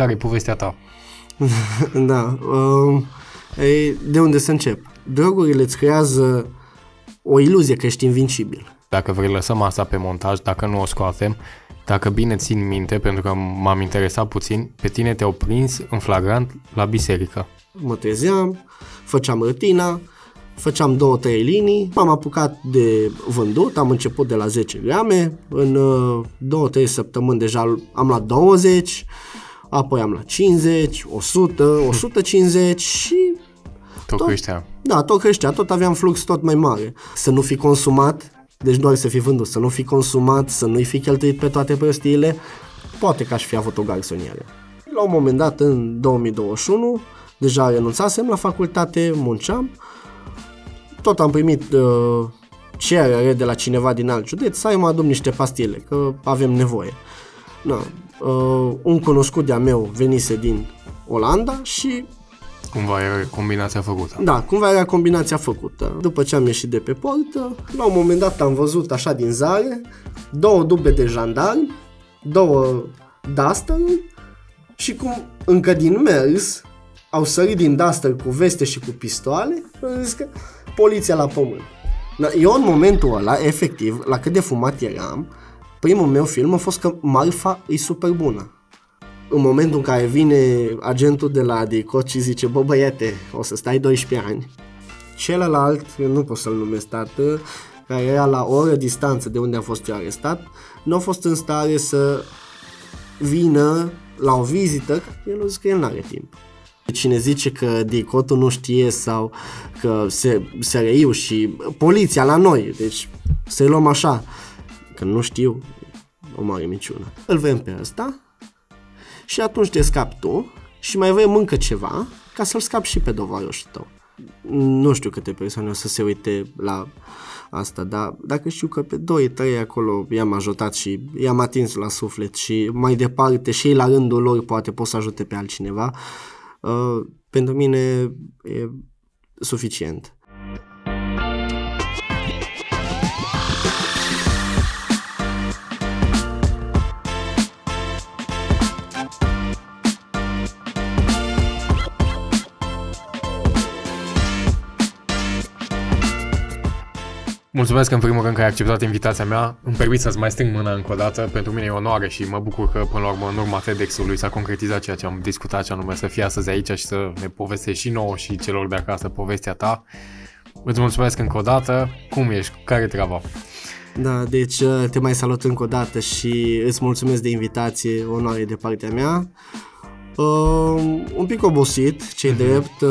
Care e povestea ta? da. Uh, e, de unde să încep? Drogurile îți creează o iluzie că ești invincibil. Dacă vrei lăsăm asta pe montaj, dacă nu o scoatem, dacă bine țin minte, pentru că m-am interesat puțin, pe tine te-au prins în flagrant la biserică. Mă trezeam, făceam rutina, făceam două, trei linii, m-am apucat de vândut, am început de la 10 grame, în uh, două, trei săptămâni deja am la 20, apoi am la 50, 100, 150 și... Tot, tot creștea. Da, tot creștea, tot aveam flux tot mai mare. Să nu fi consumat, deci doar să fi vândut, să nu fi consumat, să nu-i fi cheltuit pe toate prostiile, poate că aș fi avut o garsonieră. La un moment dat, în 2021, deja renunțasem la facultate, munceam, tot am primit uh, cerere de la cineva din alt județ să mă adun niște pastile, că avem nevoie. Na, uh, un cunoscut de-a meu venise din Olanda și Cumva era combinația făcută. Da, cumva era combinația făcută. După ce am ieșit de pe portă, la un moment dat am văzut așa din zare două dube de jandarmi, două duster și cum încă din mers au sărit din duster cu veste și cu pistoale, am zis că poliția la pământ. Eu în momentul ăla, efectiv, la cât de fumat eram, primul meu film a fost că marfa e super bună. În momentul în care vine agentul de la Adicot și zice, bă băiete, o să stai 12 ani, celălalt, nu pot să-l numesc tată, care era la o oră distanță de unde a fost eu arestat, nu a fost în stare să vină la o vizită, el a zis că el n-are timp. Cine zice că dicotul nu știe sau că se, reiu și poliția la noi, deci să-i luăm așa, că nu știu, o mare minciună. Îl vrem pe ăsta și atunci te scapi tu și mai vrem încă ceva ca să-l scapi și pe dovaroșul tău. Nu știu câte persoane o să se uite la asta, dar dacă știu că pe 2-3 acolo i-am ajutat și i-am atins la suflet și mai departe și ei la rândul lor poate pot să ajute pe altcineva, uh, pentru mine e suficient. Mulțumesc în primul rând că ai acceptat invitația mea. Îmi permit să-ți mai strâng mâna încă o dată. Pentru mine e onoare și mă bucur că până la urmă în urma TEDx-ului s-a concretizat ceea ce am discutat ce anume să fii astăzi aici și să ne povestești și nouă și celor de acasă povestea ta. Îți mulțumesc încă o dată. Cum ești? Care e treaba? Da, deci uh, te mai salut încă o dată și îți mulțumesc de invitație, onoare de partea mea. Uh, un pic obosit, ce uh-huh. drept, uh,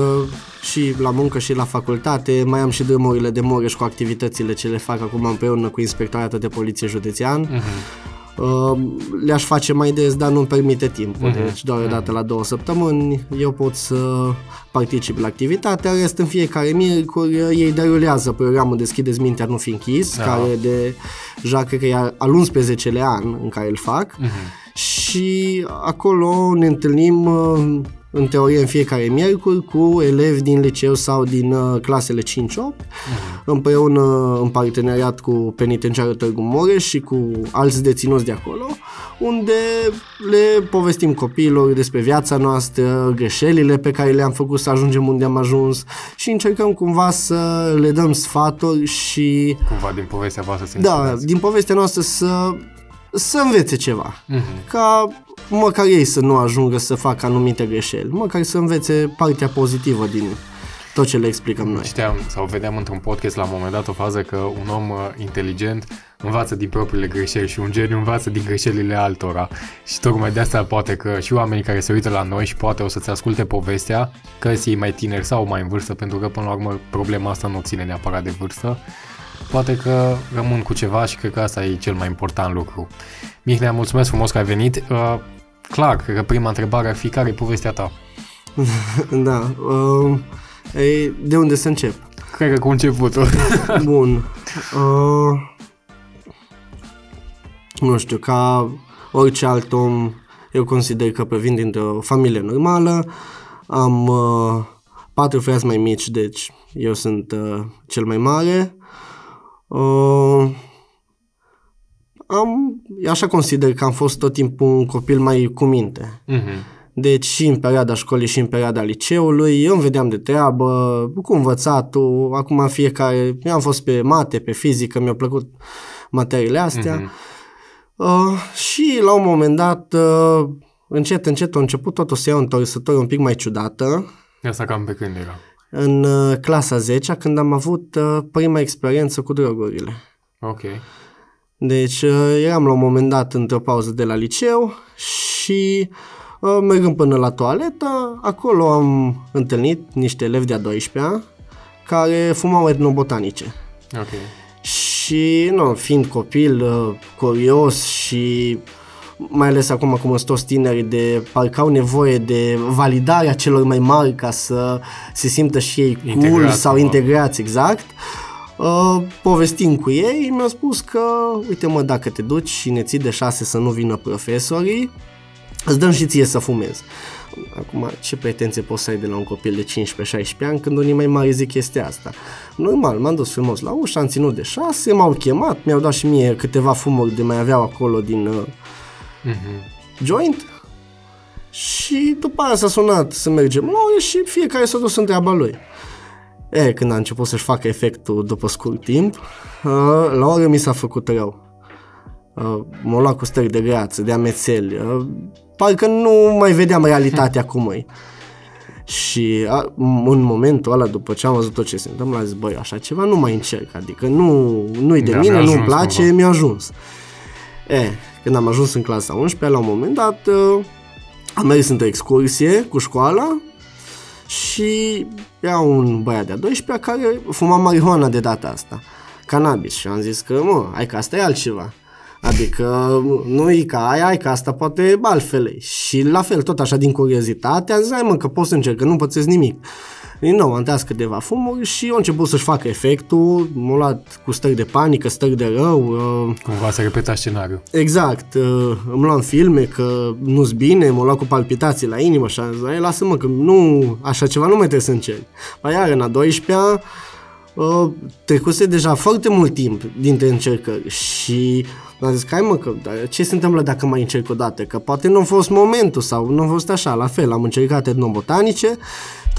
și la muncă și la facultate. Mai am și drumurile de Mureș cu activitățile ce le fac acum împreună cu Inspectoratul de Poliție Județean. Uh-huh. Uh, le-aș face mai des, dar nu-mi permite timpul. Uh-huh. Deci doar o dată la două săptămâni eu pot să particip la activitatea. Rest în fiecare miercuri ei derulează programul Deschideți mintea, nu fi închis, da. care de deja cred că e al 11-lea an în care îl fac. Uh-huh și acolo ne întâlnim uh, în teorie în fiecare miercuri cu elevi din liceu sau din uh, clasele 5-8 uh-huh. împreună în parteneriat cu penitenciarul Târgu Mureș și cu alți deținuți de acolo unde le povestim copiilor despre viața noastră, greșelile pe care le-am făcut să ajungem unde am ajuns și încercăm cumva să le dăm sfaturi și... Cumva din povestea voastră să Da, din povestea noastră să să învețe ceva. Uh-huh. Ca măcar ei să nu ajungă să facă anumite greșeli, măcar să învețe partea pozitivă din tot ce le explicăm noi. Citeam sau vedeam într-un podcast la un moment dat o fază că un om uh, inteligent învață din propriile greșeli și un geniu învață din greșelile altora. Și tocmai de asta poate că și oamenii care se uită la noi și poate o să-ți asculte povestea, că ei mai tineri sau mai în vârstă, pentru că până la urmă problema asta nu ține neapărat de vârstă, poate că rămân cu ceva și cred că asta e cel mai important lucru. Mihnea, mulțumesc frumos că ai venit. Uh, clar, cred că prima întrebare ar fi care e povestea ta? da. Uh, e, de unde să încep? Cred că cu începutul. Bun. Uh, nu știu, ca orice alt om, eu consider că provin dintr-o familie normală. Am uh, patru frați mai mici, deci eu sunt uh, cel mai mare. Uh, am, așa consider că am fost tot timpul un copil mai cu minte. Uh-huh. Deci și în perioada școlii și în perioada liceului, eu îmi vedeam de treabă, cu învățatul, acum fiecare, eu am fost pe mate, pe fizică, mi-au plăcut materiile astea. Mm-hmm. Uh, și la un moment dat, uh, încet, încet a început totul să ia o întorsătură un pic mai ciudată. Asta cam pe când era? În uh, clasa 10 când am avut uh, prima experiență cu drogurile. Ok. Deci uh, eram la un moment dat într-o pauză de la liceu și uh, mergând până la toaletă, acolo am întâlnit niște elevi de-a 12-a care fumau etnobotanice. Ok. Și, nu, fiind copil, uh, curios și mai ales acum cum sunt toți tineri, de parcă au nevoie de validarea celor mai mari ca să se simtă și ei cool Integrați, sau mă. integrați, exact. Uh, povestind cu ei, mi-a spus că, uite mă, dacă te duci și ne ții de șase să nu vină profesorii, îți dăm și ție să fumezi. Acum, ce pretenție poți să ai de la un copil de 15-16 ani când unii mai mari zic chestia asta? Normal, m-am dus frumos la ușă, am ținut de șase, m-au chemat, mi-au dat și mie câteva fumuri de mai aveau acolo din uh, Mhm. joint și după aia s-a sunat să mergem la ore și fiecare s-a dus în treaba lui. E, când a început să-și facă efectul după scurt timp, uh, la ore mi s-a făcut rău. Uh, M-a luat cu stări de greață, de amețeli. uh, Parcă nu mai vedeam realitatea cum e. Și a, în momentul ăla, după ce am văzut tot ce se întâmplă, am zis, băi, așa ceva nu mai încerc, adică nu, nu-i de Da, mine, mi-a nu-mi ajuns place, cumva. mi-a ajuns. E, când am ajuns în clasa 11, la un moment dat, uh, am mers într-o excursie cu școala și era un băiat de-a 12 care fuma marihuana de data asta, cannabis și am zis că, mă, hai că asta e altceva. Adică nu e ca aia, hai că asta poate altfel e. Și la fel, tot așa din curiozitate, am zis, hai mă, că pot să încerc, că nu pățesc nimic. Din nou, am tras câteva fumuri și a început să-și facă efectul, m-a luat cu stări de panică, stări de rău, uh, Cumva se repeta scenariul. Exact, uh, îmi luam filme că nu-s bine, mă luat cu palpitații la inimă și am zis, "Hai, lasă-mă că nu, așa ceva nu mai trebuie să încerc. Păi iar în a 12-a uh, trecuse deja foarte mult timp dintre încercări și am zis, hai mă, că dar ce se întâmplă dacă mai încerc o dată? Că poate nu a fost momentul sau nu a fost așa, la fel, am încercat etnobotanice,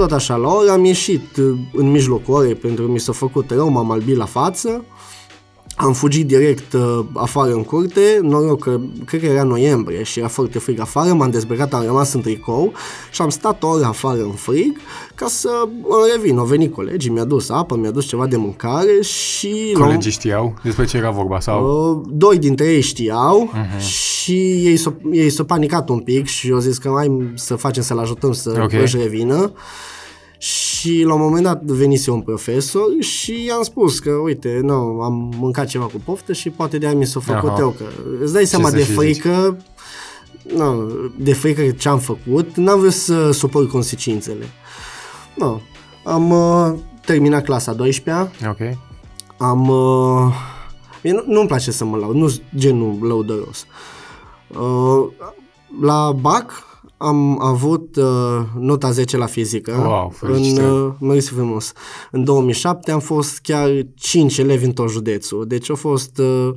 tot așa, la oră am ieșit uh, în mijlocul orei pentru că mi s-a făcut rău, m-am albit la față, am fugit direct uh, afară în curte, noroc că cred că era noiembrie și era foarte frig afară, m-am dezbrăcat, am rămas în tricou și am stat o oră afară în frig ca să îmi revin. Au venit colegii, mi-a dus apă, mi-a dus ceva de mâncare și... la un- Colegii știau despre ce era vorba sau... Uh, doi dintre ei știau și ei s-au, ei s-au panicat un pic și au zis că hai să facem să-l ajutăm să Ok. își revină. Și la un moment dat venise un profesor și i-am spus că, uite, nu, am mâncat ceva cu poftă și poate de-aia mi s-a făcut Aha. eu, că îți dai seama să de și frică, nu, de frică ce am făcut, n-am vrut să supăr consecințele. Nu, am uh, terminat clasa 12-a, Ok. am... Uh, mie nu, nu-mi place să mă laud, nu sunt genul lăudăros. Uh, la BAC am avut uh, nota 10 la fizică. Wow, în, felicitări. uh, mersi frumos. În 2007 am fost chiar 5 elevi în tot județul. Deci au fost uh,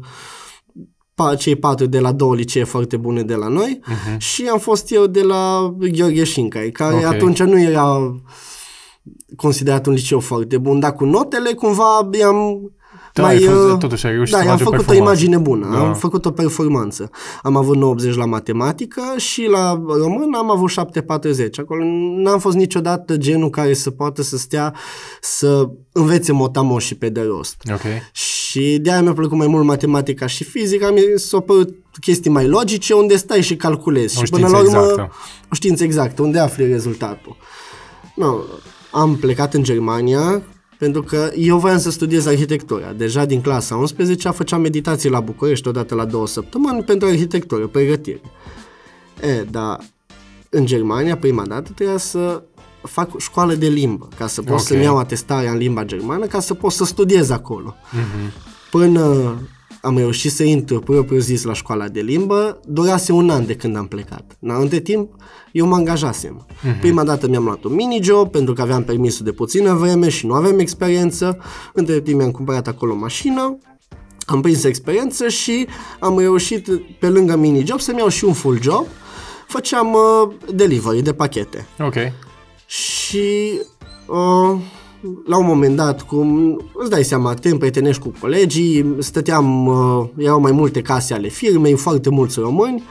pa, cei patru de la două licee foarte bune de la noi uh-huh. și am fost eu de la Gheorghe Șincai, care Ok. atunci nu era considerat un liceu foarte bun, dar cu notele cumva i-am Da, mai, ai fost- uh, totuși ai reușit da, să am faci o făcut o performanță. imagine bună, Da. am făcut o performanță. Am avut 90 la matematică și la român am avut 740. Acolo n-am fost niciodată genul care să poată să stea să învețe motamoșii pe de rost. Ok. Și de-aia mi-a plăcut mai mult matematica și fizica, mi s-au părut chestii mai logice unde stai și calculezi. O și până la știință urmă, exactă. o știință exactă, unde afli rezultatul. No, am plecat în Germania pentru că eu voiam să studiez arhitectura. Deja din clasa 11 făceam meditații la București odată la două săptămâni pentru arhitectură, pregătire. E, dar în Germania, prima dată, trebuia să fac școală de limbă, ca să pot Ok. să-mi iau atestarea în limba germană, ca să pot să studiez acolo. Mhm. Până am reușit să intru propriu zis la școala de limbă, durase un an de când am plecat. Na, între timp, eu mă angajasem. Mhm. Prima dată mi-am luat un mini-job, pentru că aveam permisul de puțină vreme și nu aveam experiență. Între timp mi-am cumpărat acolo o mașină, am prins experiență și am reușit, pe lângă mini-job, să-mi iau și un full job, făceam uh, delivery de pachete. Ok. Și uh, la un moment dat, cum îți dai seama, te împrietenești cu colegii, stăteam, uh, erau mai multe case ale firmei, foarte mulți români,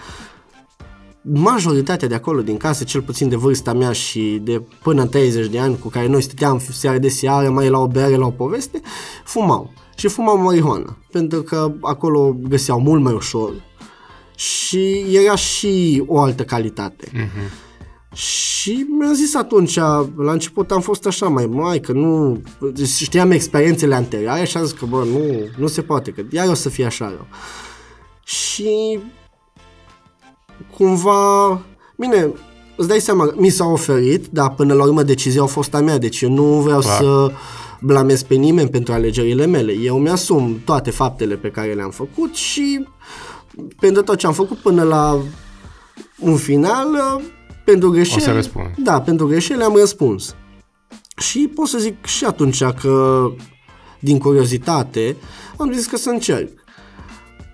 majoritatea de acolo din case, cel puțin de vârsta mea și de până în 30 de ani cu care noi stăteam seară de seară, mai la o bere, la o poveste, fumau. Și fumau marihuana, pentru că acolo găseau mult mai ușor și era și o altă calitate. Mhm. Și mi-am zis atunci, la început am fost așa mai mai, că nu, știam experiențele anterioare și am zis că bă, nu, nu se poate, că iar o să fie așa rău. Și cumva, bine, îți dai seama, mi s-a oferit, dar până la urmă decizia a fost a mea, deci eu nu vreau Clar. să blamez pe nimeni pentru alegerile mele. Eu mi-asum toate faptele pe care le-am făcut și pentru tot ce am făcut până la un final, pentru greșeli... O să răspund. Da, pentru greșeli am răspuns. Și pot să zic și atunci că, din curiozitate, am zis că să încerc.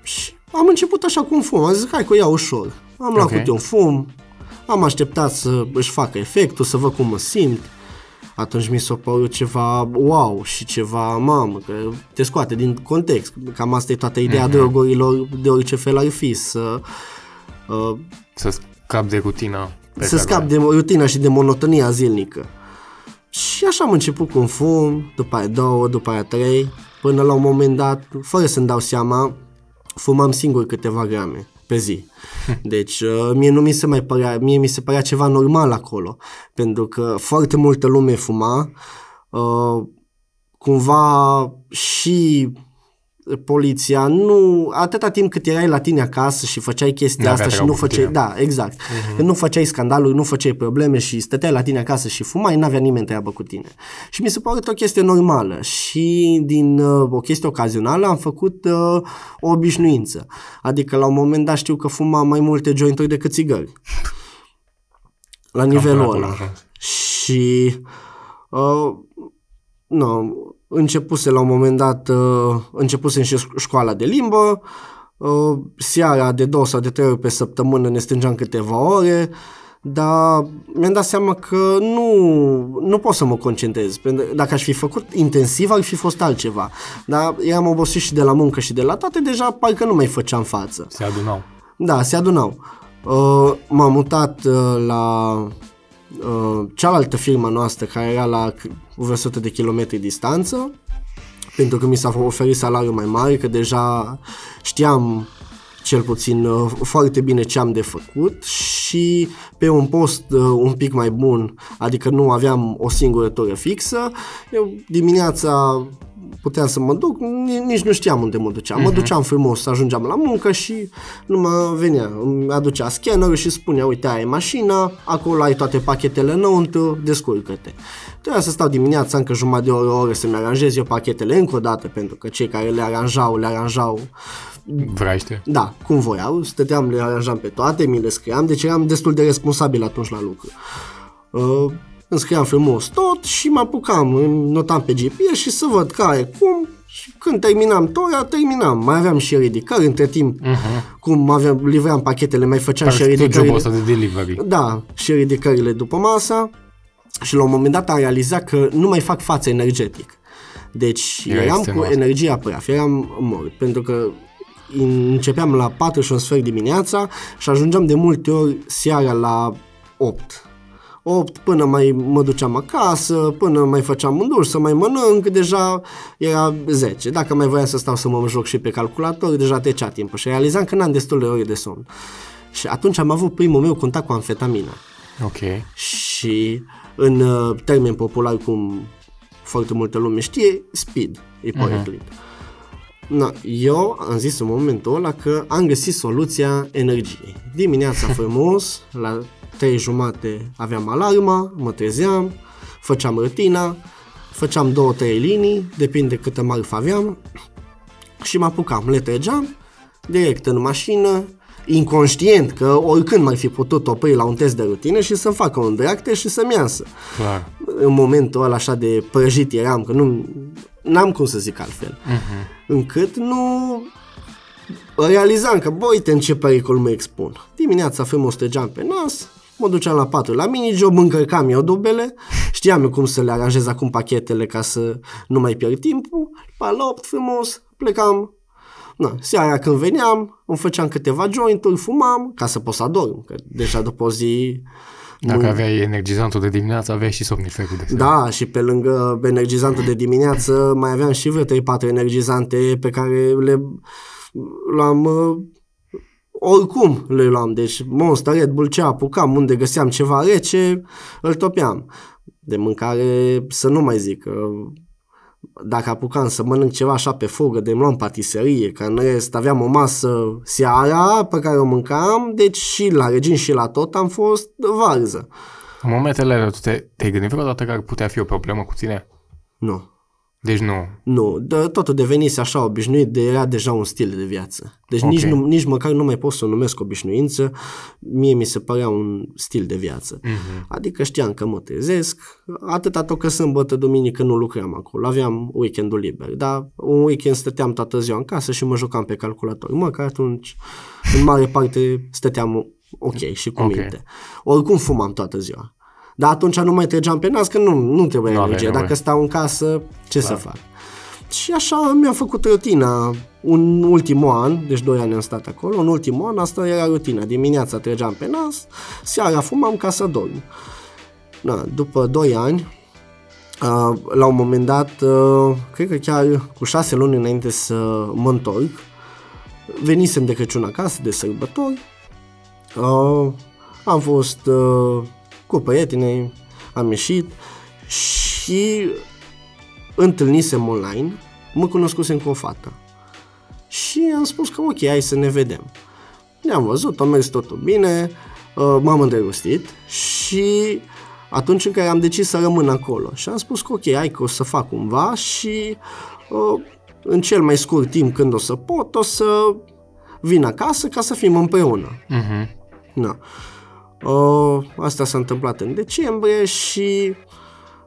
Și am început așa cu un fum. Am zis, hai că o iau ușor. Am luat Ok. câte un fum, am așteptat să își facă efectul, să văd cum mă simt. Atunci mi s-a părut ceva wow și ceva mamă, că te scoate din context. Cam asta e toată ideea Mhm. drogurilor de orice fel ar fi, să uh, Să scap de rutina. Pe să care- scap de rutina și de monotonia zilnică. Și așa am început cu un fum, după aia două, după aia trei, până la un moment dat, fără să-mi dau seama, fumam singur câteva grame pe zi. Deci uh, mie nu mi se mai părea, mie mi se părea ceva normal acolo, pentru că foarte multă lume fuma, uh, cumva și poliția nu, atâta timp cât erai la tine acasă și făceai chestia N-avea asta și treabă nu cu făceai, tine. da, exact. Când nu făceai scandaluri, nu făceai probleme și stăteai la tine acasă și fumai, n-avea nimeni treabă cu tine. Și mi se pare o chestie normală și din uh, o chestie ocazională am făcut uh, o obișnuință. Adică la un moment dat știu că fumam mai multe jointuri decât țigări. La nivelul până ăla. acolo am ajuns. Și uh, nu, începuse la un moment dat, uh, începusem și ș- școala de limbă, uh, seara de două sau de trei ori pe săptămână ne strângeam câteva ore, dar mi-am dat seama că nu, nu pot să mă concentrez. Pentru că Dacă aș fi făcut intensiv, ar fi fost altceva. Dar eram obosit și de la muncă și de la toate, deja parcă nu mai făceam față. Se adunau. Da, se adunau. Uh, m-am mutat uh, la uh, cealaltă firmă noastră care era la c- vreo 100 de kilometri distanță pentru că mi s-a oferit salariu mai mare, că deja știam cel puțin uh, foarte bine ce am de făcut și pe un post uh, un pic mai bun, adică nu aveam o singură tură fixă, eu dimineața puteam să mă duc, ni- nici nu știam unde mă duceam. Mă duceam frumos, ajungeam la muncă și nu mă venea. Îmi aducea scannerul și spunea, uite, ai mașina, acolo ai toate pachetele înăuntru, descurcă-te. Trebuia să stau dimineața încă jumătate de oră, o oră să-mi aranjez eu pachetele încă o dată, pentru că cei care le aranjau, le aranjau Vraiște. da, cum voiau, stăteam, le aranjam pe toate, mi le scriam, deci eram destul de responsabil atunci la lucru. Uh, îmi scriam frumos tot și mă apucam, îmi notam pe GPS și să văd care, cum, și când terminam tora, terminam. Mai aveam și ridicări, între timp, uh-huh. cum aveam, livram pachetele, mai făceam și Practic tot ridicările. jobul ăsta de delivery. Da, și ridicările după masa și la un moment dat am realizat că nu mai fac față energetic. Deci Era eram cu extenuat. energia praf, eram mort, pentru că începeam la 4 și un sfert dimineața și ajungeam de multe ori seara la 8. 8 până mai mă duceam acasă, până mai făceam un duș să mai mănânc, deja era 10. Dacă mai voiam să stau să mă joc și pe calculator, deja trecea timpul și realizam că n-am destul de ore de somn. Și atunci am avut primul meu contact cu amfetamina. Ok. Și în uh, termen popular, cum foarte multă lume știe, speed e poreclit. Na, eu am zis în momentul ăla că am găsit soluția energiei. Dimineața frumos, la trei jumate aveam alarma, mă trezeam, făceam rutina, făceam două, trei linii, depinde câtă marfă aveam și mă apucam, le trăgeam, direct în mașină, inconștient că oricând m-ar fi putut opri la un test de rutină și să-mi facă un dracte și să-mi iasă. Clar. În momentul ăla așa de prăjit eram, că nu n-am cum să zic altfel. Mhm. Încât nu realizam că, bă, uite în ce pericol mă expun. Dimineața frumos trăgeam pe nas, mă duceam la patru la mini job, încărcam eu dubele, știam eu cum să le aranjez acum pachetele ca să nu mai pierd timpul, la 8 frumos, plecam Na, seara când veneam, îmi făceam câteva jointuri, fumam, ca să pot să adorm, că deja după o zi... Dacă nu... aveai energizantul de dimineață, aveai și somniferul de seara. Da, și pe lângă energizantul de dimineață mai aveam și vreo 3-4 energizante pe care le luam uh, oricum le luam. Deci Monster, Red Bull, ce apucam, unde găseam ceva rece, îl topeam. De mâncare să nu mai zic, dacă apucam să mănânc ceva așa pe fugă, de luam patiserie, că în rest aveam o masă seara pe care o mâncam, deci și la regin și la tot am fost varză. În momentele alea, tu te, te-ai gândit vreodată că ar putea fi o problemă cu tine? Nu. Deci nu. Nu, de, totul devenise așa obișnuit, de era deja un stil de viață. Deci okay. nici, nu, nici măcar nu mai pot să o numesc obișnuință, mie mi se părea un stil de viață. Uh-huh. Adică știam că mă trezesc, atâta tot că sâmbătă, duminică nu lucram acolo, aveam weekendul liber, dar un weekend stăteam toată ziua în casă și mă jucam pe calculator. Mă, că atunci, în mare parte, stăteam ok și cu okay. minte. Oricum fumam toată ziua. Dar atunci nu mai trăgeam pe nas, că nu, nu trebuie nu energie. Dacă stau în casă, ce da. să fac? Și așa mi-am făcut rutina un ultimul an, deci doi ani am stat acolo, în ultimul an asta era rutina. Dimineața trăgeam pe nas, seara fumam ca să dorm. Da, după doi ani, la un moment dat, cred că chiar cu șase luni înainte să mă întorc, venisem de Crăciun acasă, de sărbători, am fost cu prietenii, am ieșit și întâlnisem online, mă cunoscusem cu o fată. Și am spus că ok, hai să ne vedem. Ne-am văzut, a mers totul bine, uh, m-am îndrăgostit și atunci în care am decis să rămân acolo. Și am spus că ok, hai că o să fac cumva și uh, în cel mai scurt timp când o să pot, o să vin acasă ca să fim împreună. Uh-huh. Da. Uh, asta s-a întâmplat în decembrie și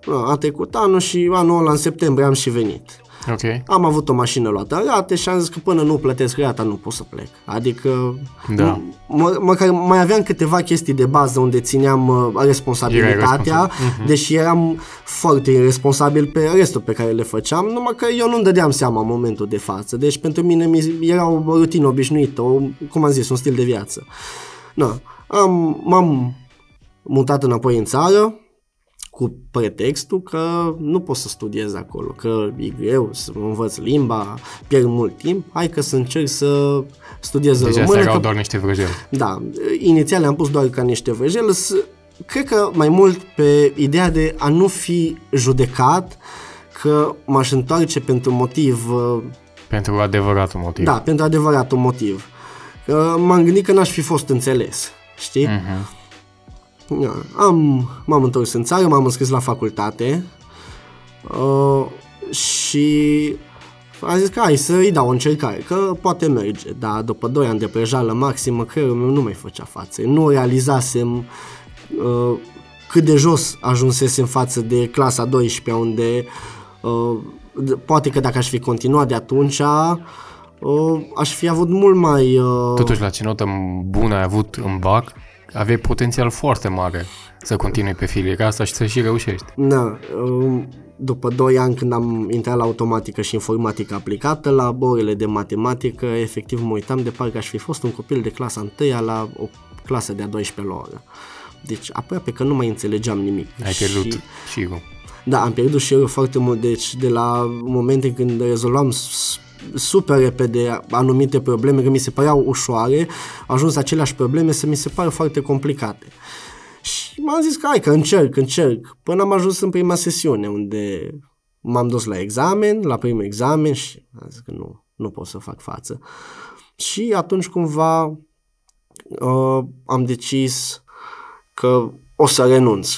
uh, a trecut anul și anul ăla în septembrie am și venit. Okay. Am avut o mașină luată rate și am zis că până nu plătesc rata nu pot să plec. Adică da. mă, măcar mai aveam câteva chestii de bază unde țineam uh, responsabilitatea, uh-huh. deși eram foarte irresponsabil pe restul pe care le făceam, numai că eu nu-mi dădeam seama în momentul de față. Deci pentru mine era o rutină obișnuită, o, cum am zis, un stil de viață. Na. Am, m-am mutat înapoi în țară cu pretextul că nu pot să studiez acolo, că e greu să învăț limba, pierd mult timp, hai că să încerc să studiez deci în română. Deci că... doar niște vrăjeli. Da, inițial le-am pus doar ca niște vrăjeli, cred că mai mult pe ideea de a nu fi judecat că m-aș întoarce pentru motiv... Uh, pentru adevăratul motiv. Da, pentru adevăratul motiv. M-am gândit că n-aș fi fost înțeles știi? Uh-huh. Am, m-am întors în țară, m-am înscris la facultate uh, și am zis că hai să-i dau o încercare, că poate merge, dar după 2 ani de prejală maximă, creierul meu nu mai făcea față. Nu realizasem uh, cât de jos ajunsesem față de clasa 12, unde uh, poate că dacă aș fi continuat de atunci, uh, aș fi avut mult mai... Uh... Totuși, la ce notă bună ai avut în BAC, aveai potențial foarte mare să continui pe filiera asta și să și reușești. Da, uh, după 2 ani când am intrat la automatică și informatică aplicată, la orele de matematică, efectiv mă uitam de parcă aș fi fost un copil de clasa 1 la o clasă de a 12 la oră. Deci aproape că nu mai înțelegeam nimic. Ai pierdut și, și eu. Da, am pierdut și eu foarte mult, deci de la momente când rezolvam super repede anumite probleme, că mi se păreau ușoare, ajuns aceleași probleme să mi se pară foarte complicate. Și m-am zis că hai că încerc, încerc, până am ajuns în prima sesiune unde m-am dus la examen, la primul examen și am zis că nu, nu pot să fac față. Și atunci cumva uh, am decis că o să renunț.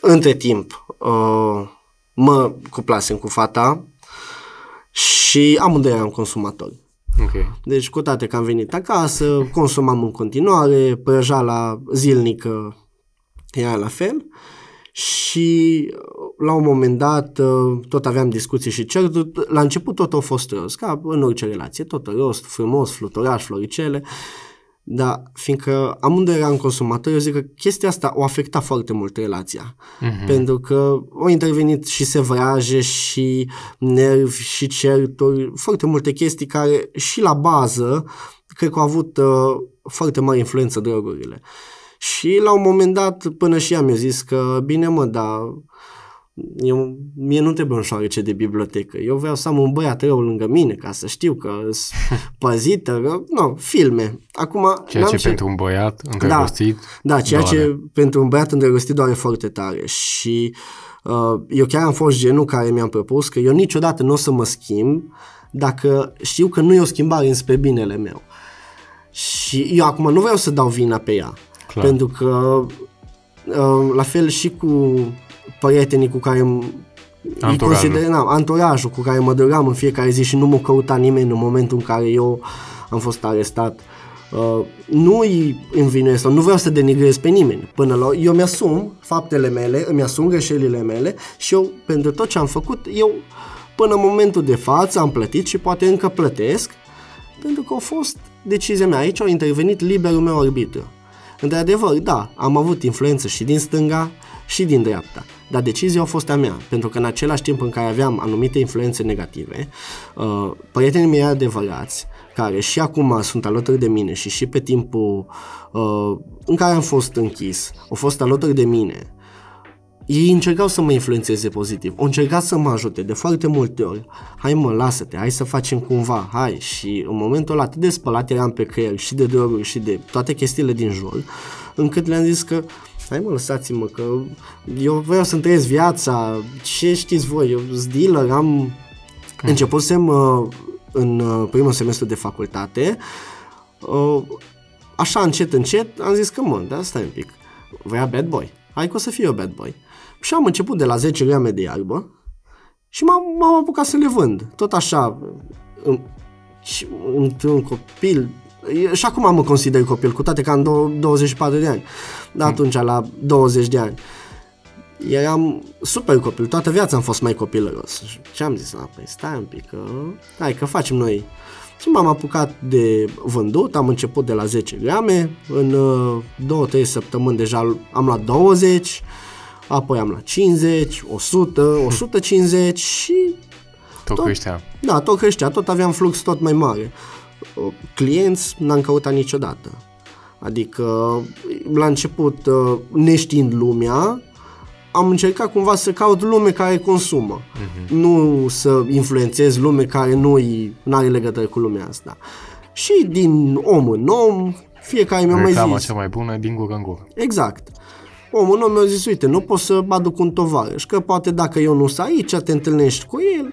Între timp, uh, mă cuplasem cu fata, și amândoi eram consumatori. Okay. Deci cu toate că am venit acasă, consumam în continuare, prăjala zilnică era la fel și la un moment dat uh, tot aveam discuții și certuri, la început tot a fost rost, ca în orice relație, tot rost, frumos, fluturaș, floricele, dar fiindcă amândoi eram consumatori, eu zic că chestia asta o afecta foarte mult relația. Uh-huh. Pentru că au intervenit și sevraje, și nervi, și certuri, foarte multe chestii care și la bază cred că au avut uh, foarte mare influență drogurile. Și la un moment dat, până și ea mi-a zis că, bine mă, dar eu, mie nu trebuie un șoarece de bibliotecă. Eu vreau să am un băiat rău lângă mine ca să știu că sunt păzită. Nu, no, filme. Acum, ceea ce, ce pentru un băiat îndrăgostit Da, da ceea doare. ce pentru un băiat îndrăgostit doare foarte tare. Și uh, eu chiar am fost genul care mi-am propus că eu niciodată nu o să mă schimb dacă știu că nu e o schimbare înspre binele meu. Și eu acum nu vreau să dau vina pe ea. Clar. Pentru că uh, la fel și cu prietenii cu care Anturajul. Consider, na, anturajul cu care mă drăgam în fiecare zi și nu mă căuta nimeni în momentul în care eu am fost arestat. Uh, nu îi învinuiesc sau nu vreau să denigrez pe nimeni. Până la eu mi-asum faptele mele, îmi asum greșelile mele și eu, pentru tot ce am făcut, eu până în momentul de față am plătit și poate încă plătesc pentru că a fost decizia mea. Aici a intervenit liberul meu arbitru. Într-adevăr, da, am avut influență și din stânga și din dreapta. Dar decizia a fost a mea, pentru că în același timp în care aveam anumite influențe negative, uh, prietenii mei adevărați, care și acum sunt alături de mine și și pe timpul uh, în care am fost închis, au fost alături de mine, ei încercau să mă influențeze pozitiv, au încercat să mă ajute de foarte multe ori. Hai mă, lasă-te, hai să facem cumva, hai. Și în momentul ăla atât de spălat eram pe creier și de droguri și de toate chestiile din jur, încât le-am zis că hai mă, lăsați-mă, că eu vreau să-mi trăiesc viața, ce știți voi, eu sunt dealer, am... Mm. Începusem uh, în uh, primul semestru de facultate, uh, așa încet, încet, am zis că mă, da, stai un pic, vrea bad boy, hai că o să fiu eu bad boy. Și am început de la 10 grame de iarbă și m-am, m-am apucat să le vând. Tot așa, și un copil, și acum mă consider copil, cu toate că am 24 de ani, dar atunci la 20 de ani. Eram super copil, toată viața am fost mai copilăros. Și am zis, păi stai un pic, că, hai că facem noi. Și m-am apucat de vândut, am început de la 10 grame, în 2-3 uh, săptămâni deja am luat 20, apoi am la 50, 100, 150 și... Tot, tot creștea. Da, tot creștea, tot aveam flux tot mai mare. Clienți n-am căutat niciodată. Adică, la început, uh, neștiind lumea, am încercat cumva să caut lume care consumă. Uh-huh. Nu să influențez lume care nu are legătură cu lumea asta. Și din om în om, fiecare mi-a mai zis. cea mai bună din gură în gură. Exact omul nu mi-a zis, uite, nu pot să aduc un tovarăș, că poate dacă eu nu sunt aici, te întâlnești cu el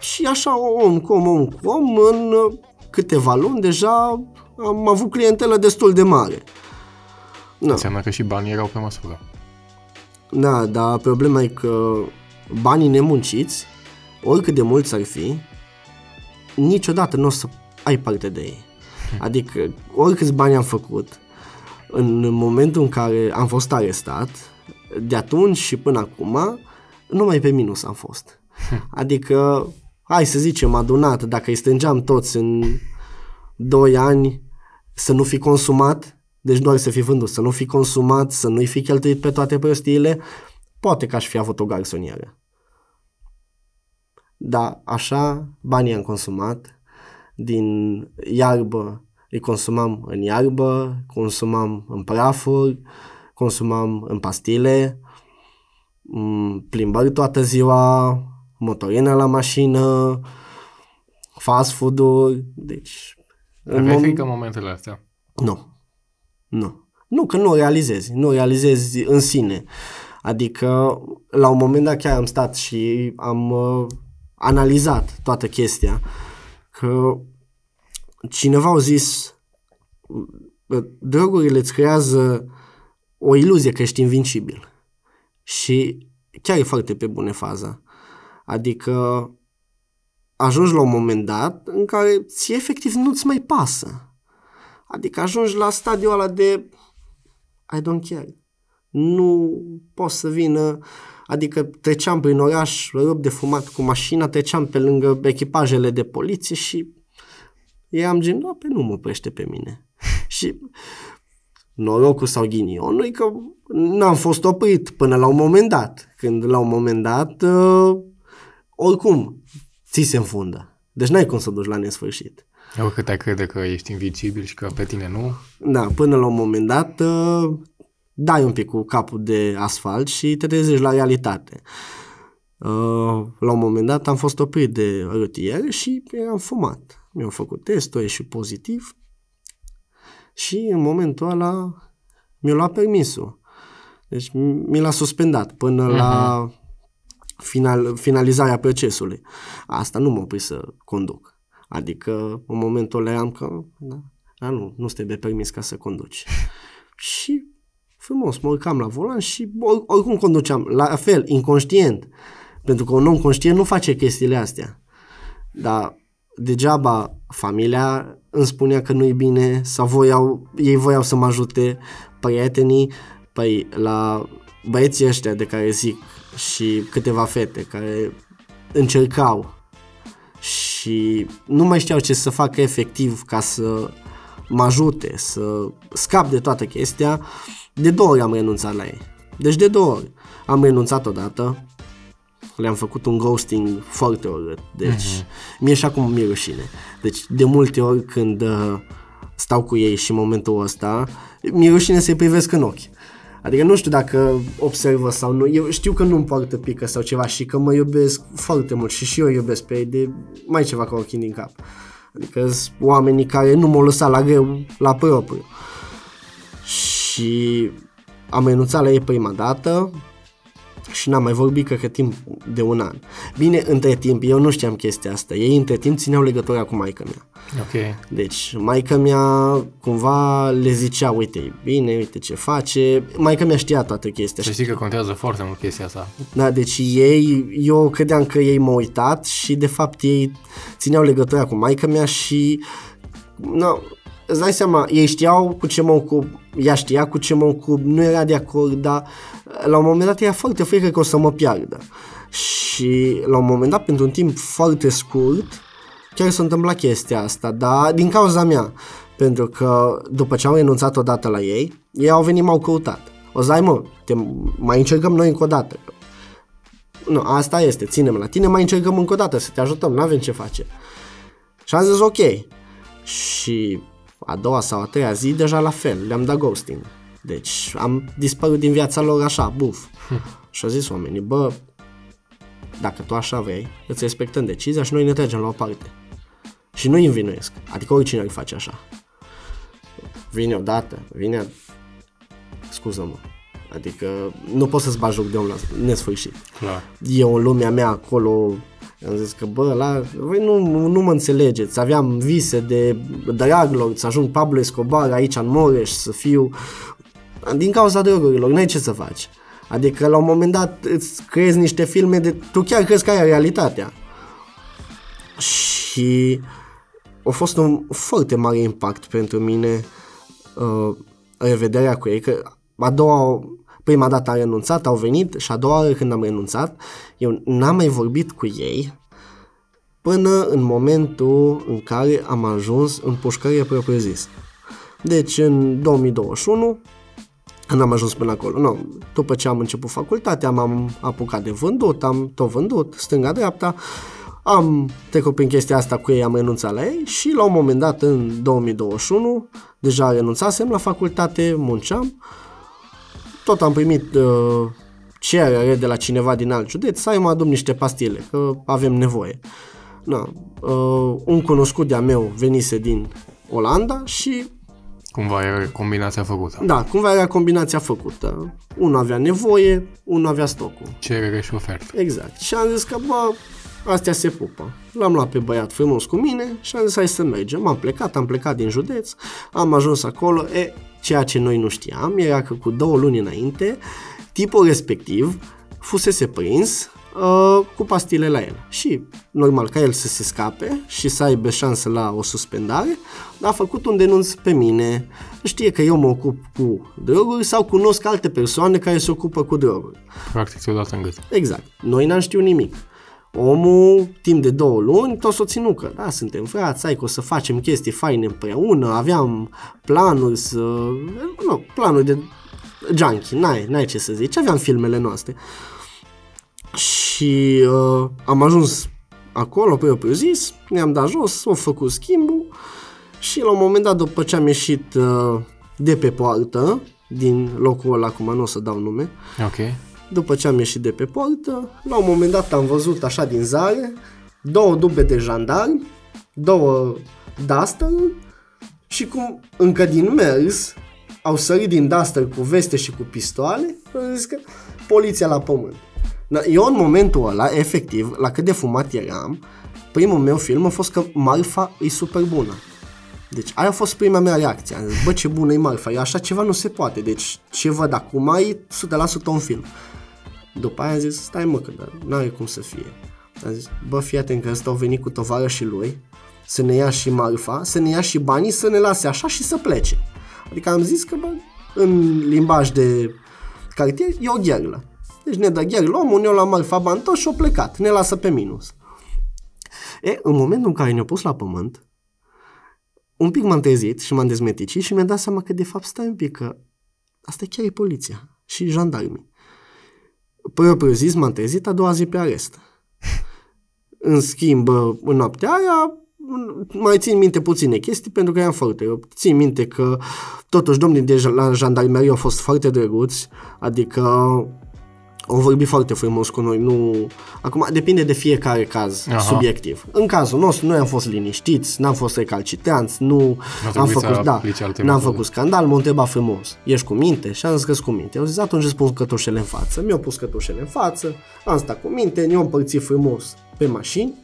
și așa om cu om, om cu om, în câteva luni deja am avut clientelă destul de mare. Da. Înseamnă că și banii erau pe măsură. Da, dar problema e că banii nemunciți, oricât de mulți ar fi, niciodată nu o să ai parte de ei. Adică, oricâți bani am făcut, în momentul în care am fost arestat, de atunci și până acum, numai pe minus am fost. Adică, hai să zicem, adunat, dacă îi strângeam toți în 2 ani să nu fi consumat, deci doar să fi vândut, să nu fi consumat, să nu-i fi cheltuit pe toate prostiile, poate că aș fi avut o garsonieră. Dar așa, banii am consumat, din iarbă îi consumam în iarbă, consumam în prafuri, consumam în pastile, mm, plimbări toată ziua, motorină la mașină, fast food-uri, deci... Aveai frică în momentele astea? Nu. Nu. Nu, că nu realizezi. Nu realizezi în sine. Adică, la un moment dat chiar am stat și am uh, analizat toată chestia. Că cineva a zis drogurile îți creează o iluzie că ești invincibil. Și chiar e foarte pe bune faza. Adică ajungi la un moment dat în care ți efectiv nu-ți mai pasă. Adică ajungi la stadiul ăla de I don't care. nu pot să vină Adică treceam prin oraș, rup de fumat cu mașina, treceam pe lângă echipajele de poliție și eram gen, da, pe nu mă oprește pe mine. și norocul sau ghinionul e că n-am fost oprit până la un moment dat. Când la un moment dat, uh, oricum, ți se înfundă. Deci n-ai cum să duci la nesfârșit. Oricât ai crede că ești invincibil și că pe tine nu. Da, până la un moment dat uh, dai un pic cu capul de asfalt și te trezești la realitate. Uh, la un moment dat am fost oprit de rutier și am fumat. Mi-au făcut testul, și pozitiv și în momentul ăla mi-a luat permisul. Deci mi l-a suspendat până uh-huh. la final, finalizarea procesului. Asta nu m-a oprit să conduc. Adică în momentul ăla am că da, da nu, nu trebuie permis ca să conduci. și frumos, mă urcam la volan și or, oricum conduceam, la fel, inconștient. Pentru că un om conștient nu face chestiile astea. Dar degeaba familia îmi spunea că nu-i bine sau voiau, ei voiau să mă ajute prietenii, păi la băieții ăștia de care zic și câteva fete care încercau și nu mai știau ce să facă efectiv ca să mă ajute, să scap de toată chestia, de două ori am renunțat la ei. Deci de două ori. Am renunțat odată, le-am făcut un ghosting foarte urât. Deci uh-huh. mie și acum mi-e rușine. Deci de multe ori când uh, stau cu ei și în momentul ăsta, mi-e rușine să-i privesc în ochi. Adică nu știu dacă observă sau nu. Eu știu că nu-mi poartă pică sau ceva și că mă iubesc foarte mult și și eu iubesc pe ei de mai ceva ca ochii din cap. Adică sunt oamenii care nu m-au lăsat la greu la propriu. Și am renunțat la ei prima dată, și n-am mai vorbit, cred că timp de un an. Bine, între timp, eu nu știam chestia asta. Ei între timp țineau legătura cu maica mea. Ok. Deci, maica mea cumva le zicea, uite, bine, uite ce face. Maica mea știa toată chestia. Să știi că contează foarte mult chestia asta. Da, deci ei, eu credeam că ei m-au uitat și de fapt ei țineau legătura cu maica mea și no, îți dai seama, ei știau cu ce mă ocup, ea știa cu ce mă ocup, nu era de acord, dar la un moment dat era foarte frică că o să mă piardă. Și la un moment dat, pentru un timp foarte scurt, chiar s-a întâmplat chestia asta, dar din cauza mea. Pentru că după ce am renunțat odată la ei, ei au venit, m-au căutat. O să mă, te, mai încercăm noi încă o dată. Nu, asta este, ținem la tine, mai încercăm încă o dată să te ajutăm, nu avem ce face. Și am zis ok. Și a doua sau a treia zi deja la fel, le-am dat ghosting. Deci am dispărut din viața lor așa, buf. și au zis oamenii, bă, dacă tu așa vrei, îți respectăm decizia și noi ne tragem la o parte. Și nu-i învinuiesc. Adică oricine ar face așa. Vine odată, vine... Scuză-mă. Adică nu pot să-ți bagi joc de om la nesfârșit. Clar. Eu în lumea mea acolo am zis că, bă, la, voi nu, nu mă înțelegeți, aveam vise de draglor, să ajung Pablo Escobar aici în Moreș, să fiu din cauza drogurilor, nu ai ce să faci. Adică la un moment dat îți creezi niște filme de... Tu chiar crezi că ai realitatea. Și a fost un foarte mare impact pentru mine uh, revederea cu ei, că a doua, prima dată am renunțat, au venit și a doua oară când am renunțat, eu n-am mai vorbit cu ei până în momentul în care am ajuns în pușcărie propriu-zis. Deci în 2021 când am ajuns până acolo. Nu, după ce am început facultatea, m-am apucat de vândut, am tot vândut, stânga-dreapta, am trecut prin chestia asta cu ei, am renunțat la ei și la un moment dat, în 2021, deja renunțasem la facultate, munceam, tot am primit uh, cerere de la cineva din alt județ să mă adun niște pastile, că avem nevoie. Na, uh, un cunoscut de-a meu venise din Olanda și Cumva era combinația făcută. Da, cumva era combinația făcută. Unul avea nevoie, unul avea stocul. Cerere și ofertă. Exact. Și am zis că, bă, astea se pupă. L-am luat pe băiat frumos cu mine și am zis hai să mergem. Am plecat, am plecat din județ, am ajuns acolo. E, ceea ce noi nu știam era că cu două luni înainte, tipul respectiv fusese prins uh, cu pastile la el. Și normal ca el să se scape și să aibă șansă la o suspendare, a făcut un denunț pe mine. Știe că eu mă ocup cu droguri sau cunosc alte persoane care se ocupă cu droguri. Practic ți-o dat în gât. Exact. Noi n-am știut nimic. Omul, timp de două luni, tot s-o ținut că, da, suntem frați, ai că o să facem chestii faine împreună, aveam planuri să... Nu, planuri de junkie, n-ai, n-ai ce să zici, aveam filmele noastre. Și uh, am ajuns acolo pe o zis, ne-am dat jos, au făcut schimbul și la un moment dat, după ce am ieșit uh, de pe poartă, din locul ăla, acum nu o să dau nume, Ok. După ce am ieșit de pe poartă, la un moment dat am văzut așa din zare două dube de jandarmi, două duster și cum încă din mers au sărit din duster cu veste și cu pistoale, am zis că poliția la pământ. Na, Eu în momentul ăla, efectiv, la cât de fumat eram, primul meu film a fost că marfa e super bună. Deci aia a fost prima mea reacție. Am zis, bă, ce bună e marfa, e așa ceva nu se poate. Deci ce văd acum e 100% un film. După aia am zis, stai mă, că dar n-are cum să fie. Am zis, bă, fii atent că ăsta au venit cu tovară și lui, să ne ia și marfa, să ne ia și banii, să ne lase așa și să plece. Adică am zis că, bă, în limbaj de cartier, e o gherlă. Deci ne dă gherlă omul, ne-o la marfa bani toți și-o plecat, ne lasă pe minus. E, în momentul în care ne-au pus la pământ, un pic m-am trezit și m-am dezmeticit și mi-am dat seama că de fapt stai un pic că asta chiar e poliția și jandarmii. Propriu zis m-am trezit a doua zi pe arest. În schimb, în noaptea aia mai țin minte puține chestii pentru că eram foarte rău. Țin minte că totuși domnii de j- la jandarmerie au fost foarte drăguți, adică au vorbit foarte frumos cu noi. Nu... Acum depinde de fiecare caz Aha. Aha. subiectiv. În cazul nostru noi am fost liniștiți, n-am fost recalcitranți, nu am trebuit să făcut, da, aplici alte n-am metode. făcut scandal, m-a întrebat frumos, ești cu minte? Și am zis că cu minte. Eu zis, atunci îți pun cătușele în față. Mi-au pus cătușele în față, am stat cu minte, ne-au împărțit frumos pe mașini,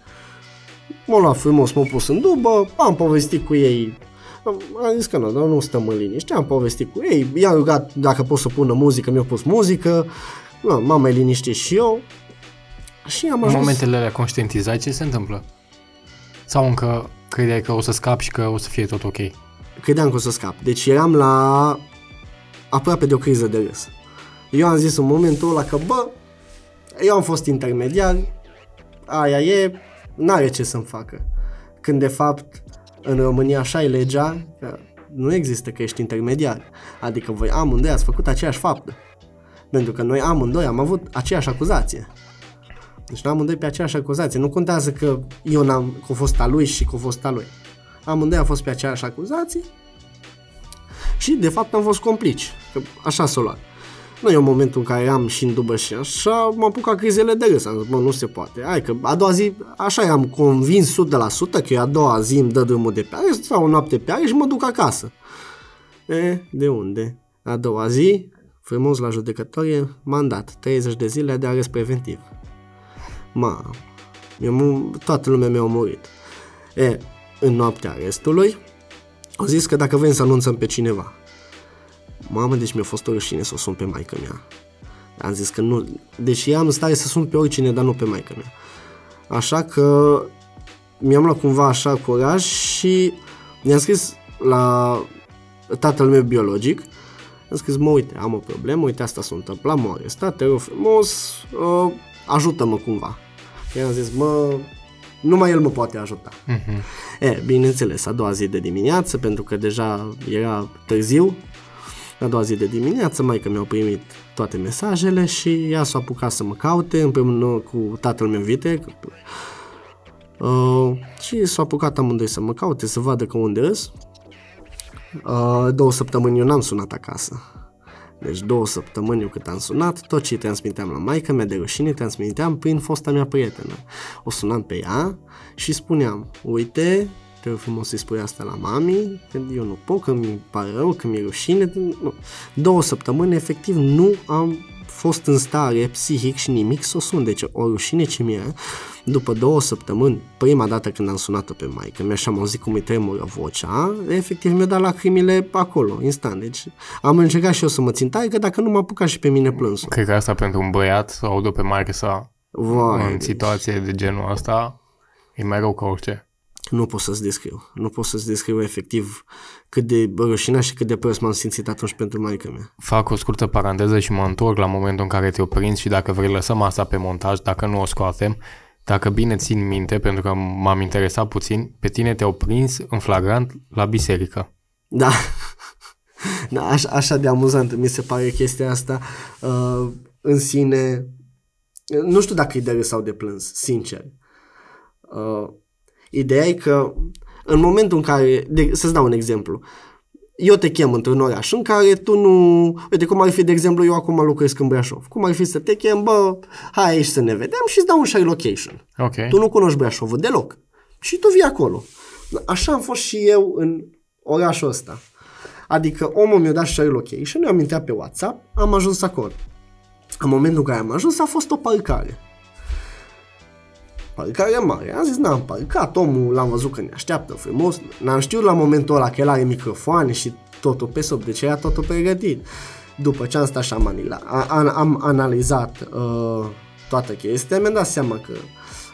m-au luat frumos, m-au pus în dubă, am povestit cu ei am am zis că nu, dar nu stăm în liniște, am povestit cu ei, i-am rugat dacă pot să pună muzică, mi-au pus muzică, nu, m-am mai liniștit și eu și am În ajuns... momentele alea conștientizai ce se întâmplă? Sau încă credeai că o să scapi și că o să fie tot ok? credeam că o să scap. Deci eram la aproape de o criză de râs. Eu am zis în momentul ăla că, bă, eu am fost intermediar, aia e, n-are ce să-mi facă. Când de fapt în România așa e legea, că nu există că ești intermediar. Adică voi amândoi ați făcut aceeași faptă. Pentru că noi amândoi am avut aceeași acuzație. Deci noi amândoi pe aceeași acuzație. Nu contează că eu n-am, că a fost a lui și că a fost a lui. Amândoi am fost pe aceeași acuzație și de fapt am fost complici. Că așa s-o luat. Noi în momentul în care eram și în dubă și așa, m-am apucat crizele de râs. Am zis, mă, nu se poate. Hai că a doua zi, așa eram convins 100% că a doua zi îmi dă drumul de pe arest sau o noapte pe arest și mă duc acasă. E, de unde? A doua zi, frumos la judecătorie, mandat, 30 de zile de arest preventiv. Ma, eu, mu- toată lumea mi-a murit. E, în noaptea arestului, au zis că dacă vrem să anunțăm pe cineva. Mamă, deci mi-a fost o rușine să o sun pe maică mea. Am zis că nu, deci eram în stare să sun pe oricine, dar nu pe maică mea. Așa că mi-am luat cumva așa curaj și mi-am scris la tatăl meu biologic, am scris, mă, uite, am o problemă, uite, asta s-a întâmplat, m-au arestat, te rog frumos, uh, ajută-mă cumva. I-am zis, mă, numai el mă poate ajuta. Mhm. E, bineînțeles, a doua zi de dimineață, pentru că deja era târziu, a doua zi de dimineață, mai că mi-au primit toate mesajele și ea s-a apucat să mă caute împreună cu tatăl meu vite. Uh, și s-a apucat amândoi să mă caute, să vadă că unde îs. Uh, două săptămâni eu n-am sunat acasă. Deci două săptămâni eu cât am sunat, tot ce îi transmiteam la maica mea de rușine, transmiteam prin fosta mea prietenă. O sunam pe ea și spuneam, uite, te rog frumos să-i spui asta la mami, că eu nu pot, că mi pare rău, că mi-e rușine. Nu. Două săptămâni, efectiv, nu am fost în stare psihic și nimic să o sun. Deci o rușine ce mi-e, după două săptămâni, prima dată când am sunat-o pe maică mea și am auzit cum îi tremură vocea, efectiv mi-a dat lacrimile acolo, instant. Deci am încercat și eu să mă țin tare, că dacă nu mă apuca și pe mine plânsul. Cred că asta pentru un băiat, să audă pe mare sa, Vai, în deci, situație de genul ăsta, e mai rău ca orice. nu pot să-ți descriu. Nu pot să-ți descriu efectiv cât de rușinat și cât de prost m-am simțit atunci pentru maică mea. Fac o scurtă paranteză și mă întorc la momentul în care te-o prins și dacă vrei lăsăm asta pe montaj, dacă nu o scoatem, dacă bine țin minte, pentru că m-am interesat puțin, pe tine te-au prins în flagrant la biserică. Da. da așa, așa de amuzantă mi se pare chestia asta uh, în sine. Nu știu dacă e de râs sau de plâns, sincer. Uh, ideea e că în momentul în care, de, să-ți dau un exemplu, eu te chem într-un oraș în care tu nu... Uite, cum ar fi, de exemplu, eu acum locuiesc în Brașov. Cum ar fi să te chem, bă, hai aici să ne vedem și îți dau un share location. Ok. Tu nu cunoști Brașovul deloc. Și tu vii acolo. Așa am fost și eu în orașul ăsta. Adică omul mi-a dat share location, eu am intrat pe WhatsApp, am ajuns acolo. În momentul în care am ajuns a fost o parcare. Parcare mare. Am zis, n-am parcat, omul l-am văzut că ne așteaptă frumos. N-am știut la momentul ăla că el are microfoane și totul pe sub, deci era totul pregătit. După ce am stat și am, anila, am, am analizat uh, toată chestia, mi-am dat seama că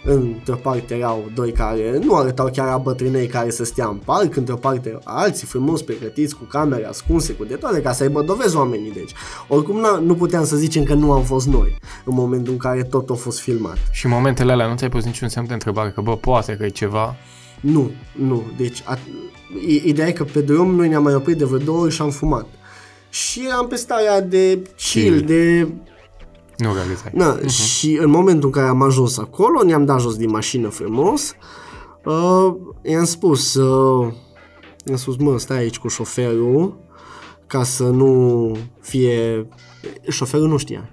într-o parte erau doi care nu arătau chiar a bătrânei care să stea în parc, într-o parte erau alții frumos pregătiți cu camere ascunse, cu de toate, ca să aibă dovezi oamenii, deci. Oricum n- nu puteam să zicem că nu am fost noi în momentul în care tot a fost filmat. Și în momentele alea nu ți-ai pus niciun semn de întrebare că, bă, poate că e ceva. Nu, nu, deci a, i- ideea e că pe drum noi ne-am mai oprit de vreo două ori și am fumat. Și eram pe starea de chill, Chill. de Nu realizai. Na, uh-huh. și în momentul în care am ajuns acolo, ne-am dat jos din mașină frumos, uh, i-am spus, uh, i-am spus, mă, stai aici cu șoferul, ca să nu fie... Șoferul nu știa.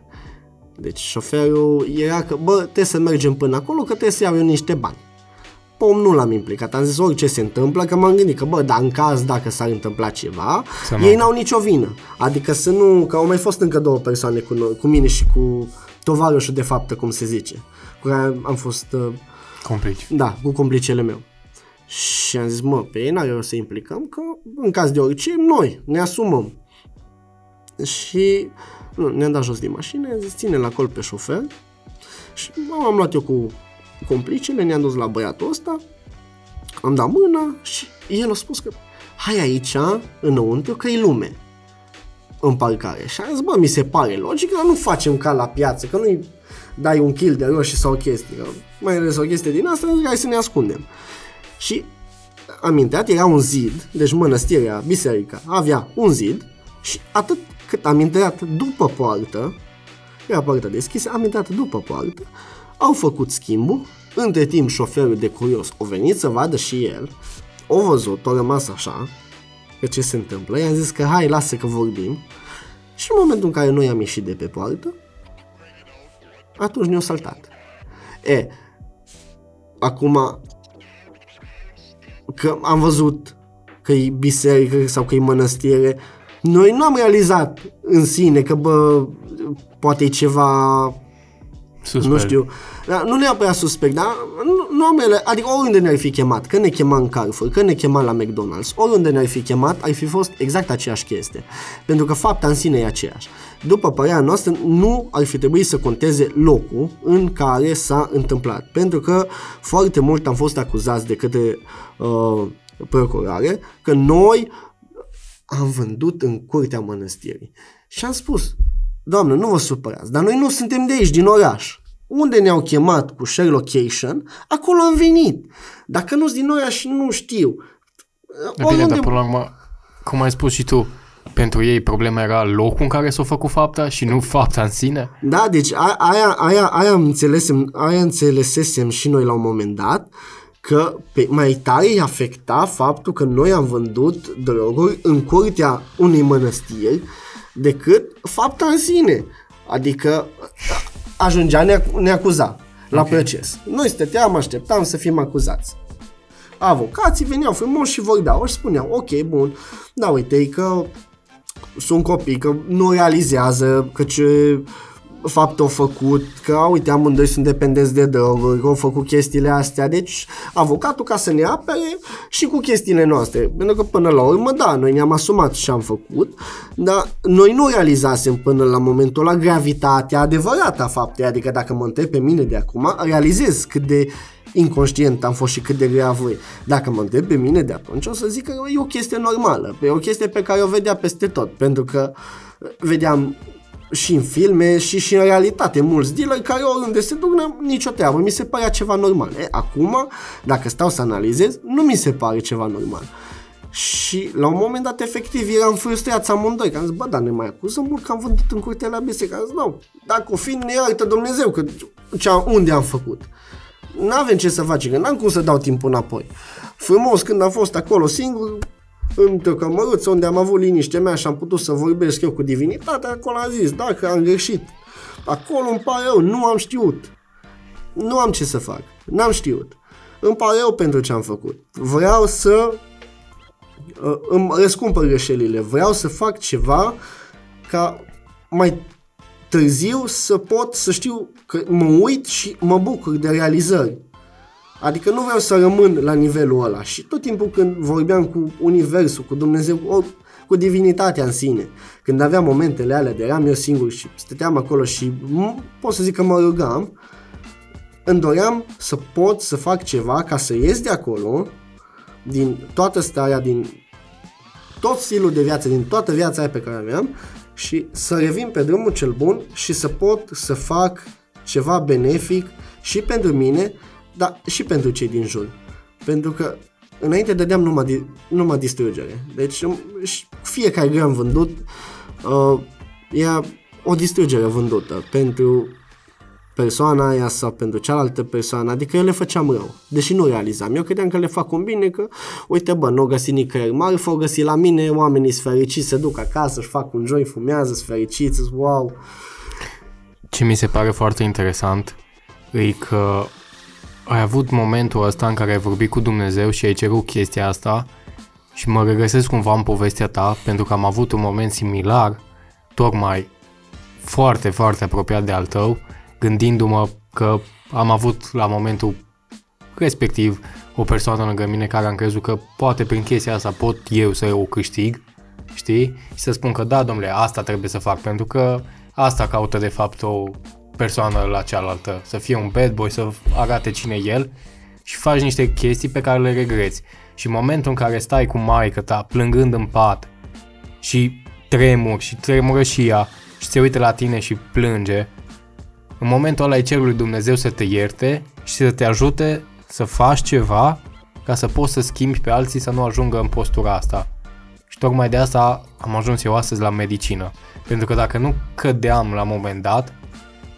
Deci șoferul era că, bă, trebuie să mergem până acolo, că trebuie să iau eu niște bani. Pom nu l-am implicat, am zis orice se întâmplă, că m-am gândit că, bă, dar în caz dacă s-ar întâmpla ceva, Să nu- ei n-au nicio vină. Adică să nu, că au mai fost încă două persoane cu, noi, cu mine și cu tovarășul de faptă, cum se zice, cu care am fost, uh, Complici. da, cu complicele meu. Și am zis, mă, pe ei n-are rost să implicăm, că în caz de orice, noi ne asumăm. Și nu, ne-am dat jos din mașină, am zis, ține la col pe șofer. Și m- am luat eu cu complicele, ne-am dus la băiatul ăsta, am dat mâna și el a spus că hai aici, înăuntru, că e lume în parcare. Și am zis, bă, mi se pare logic, dar nu facem ca la piață, că nu-i dai un kill de roșii sau chestii, că mai ales o chestie din asta, zic, hai să ne ascundem. Și am intrat, era un zid, deci mănăstirea, biserica, avea un zid și atât cât am intrat după poartă, era poarta deschisă, am intrat după poartă, au făcut schimbul, între timp șoferul de curios a venit să vadă și el, o văzut, a rămas așa, că ce se întâmplă, i-am zis că hai, lasă că vorbim, și în momentul în care noi am ieșit de pe poartă, atunci ne-au saltat. E, acum, că am văzut că e biserică sau că e mănăstire, noi nu am realizat în sine că, bă, poate e ceva Suspect. nu știu, dar nu neapărat suspect, dar nu, nu am ele, adică oriunde ne-ar fi chemat, că ne chema în Carrefour, că ne chema la McDonald's, oriunde ne-ar fi chemat, ar fi fost exact aceeași chestie. Pentru că fapta în sine e aceeași. După părerea noastră, nu ar fi trebuit să conteze locul în care s-a întâmplat. Pentru că foarte mult am fost acuzați de către uh, procurare că noi am vândut în curtea mănăstirii. Și am spus, doamnă, nu vă supărați, dar noi nu suntem de aici, din oraș. Unde ne-au chemat cu share location, acolo am venit. Dacă nu-s din oraș, nu știu. Da, bine, dar până la urmă, cum ai spus și tu, pentru ei problema era locul în care s-a făcut fapta și nu fapta în sine? Da, deci a- aia, aia, aia, am înțelesem, aia înțelesesem și noi la un moment dat, că pe, mai tare îi afecta faptul că noi am vândut droguri în curtea unei mănăstiri decât fapta în sine. Adică a- ajungea ne, ne acuza la okay. proces. Noi stăteam, așteptam să fim acuzați. Avocații veneau frumos și vorbeau și spuneau, ok, bun, da, uite, e că sunt copii, că nu realizează că ce fapt au făcut, că uite amândoi sunt dependenți de droguri, au făcut chestiile astea, deci avocatul ca să ne apere și cu chestiile noastre, pentru că până la urmă, da, noi ne-am asumat și am făcut, dar noi nu realizasem până la momentul la gravitatea adevărată a faptei, adică dacă mă întreb pe mine de acum, realizez cât de inconștient am fost și cât de grea voi. Dacă mă întreb pe mine de atunci, o să zic că e o chestie normală, e o chestie pe care o vedea peste tot, pentru că vedeam și în filme și, și în realitate mulți dealeri care oriunde se duc nicio treabă, mi se părea ceva normal. E, acum, dacă stau să analizez, nu mi se pare ceva normal. Și la un moment dat, efectiv, eram frustrați amândoi, că am zis, bă, dar ne mai acuză mult că am vândut în curtea la biserică. Am zis, nu, dacă o fi, ne iartă Dumnezeu, că ce, unde am făcut? N-avem ce să facem, că n-am cum să dau timpul înapoi. Frumos, când am fost acolo singur, într-o cămăruță unde am avut liniște mea și am putut să vorbesc eu cu divinitatea, acolo am zis, dacă am greșit, acolo îmi pare rău, nu am știut. Nu am ce să fac, n-am știut. Îmi pare rău pentru ce am făcut. Vreau să uh, îmi răscumpăr greșelile, vreau să fac ceva ca mai târziu să pot să știu că mă uit și mă bucur de realizări. Adică nu vreau să rămân la nivelul ăla. Și tot timpul când vorbeam cu Universul, cu Dumnezeu, cu, cu divinitatea în sine, când aveam momentele alea de eram eu singur și stăteam acolo și pot să zic că mă rugam, îmi doream să pot să fac ceva ca să ies de acolo, din toată starea, din tot stilul de viață, din toată viața aia pe care aveam și să revin pe drumul cel bun și să pot să fac ceva benefic și pentru mine, dar și pentru cei din jur. Pentru că înainte dădeam numai, numai distrugere. Deci fiecare gram vândut uh, e o distrugere vândută pentru persoana aia sau pentru cealaltă persoană, adică eu le făceam rău, deși nu realizam. Eu credeam că le fac un bine, că uite bă, nu o găsi nicăieri mari, o găsi la mine, oamenii sunt fericiți, se duc acasă, își fac un joint, fumează, sunt fericiți, wow. Ce mi se pare foarte interesant e că ai avut momentul ăsta în care ai vorbit cu Dumnezeu și ai cerut chestia asta și mă regăsesc cumva în povestea ta pentru că am avut un moment similar, tocmai foarte, foarte apropiat de al tău, gândindu-mă că am avut la momentul respectiv o persoană lângă mine care am crezut că poate prin chestia asta pot eu să o câștig, știi? Și să spun că da, domnule, asta trebuie să fac, pentru că asta caută de fapt o persoană la cealaltă, să fie un bad boy, să arate cine e el și faci niște chestii pe care le regreți. Și în momentul în care stai cu maică ta plângând în pat și tremur și tremură și ea și se uită la tine și plânge, în momentul ăla e cerul lui Dumnezeu să te ierte și să te ajute să faci ceva ca să poți să schimbi pe alții să nu ajungă în postura asta. Și tocmai de asta am ajuns eu astăzi la medicină. Pentru că dacă nu cădeam la un moment dat,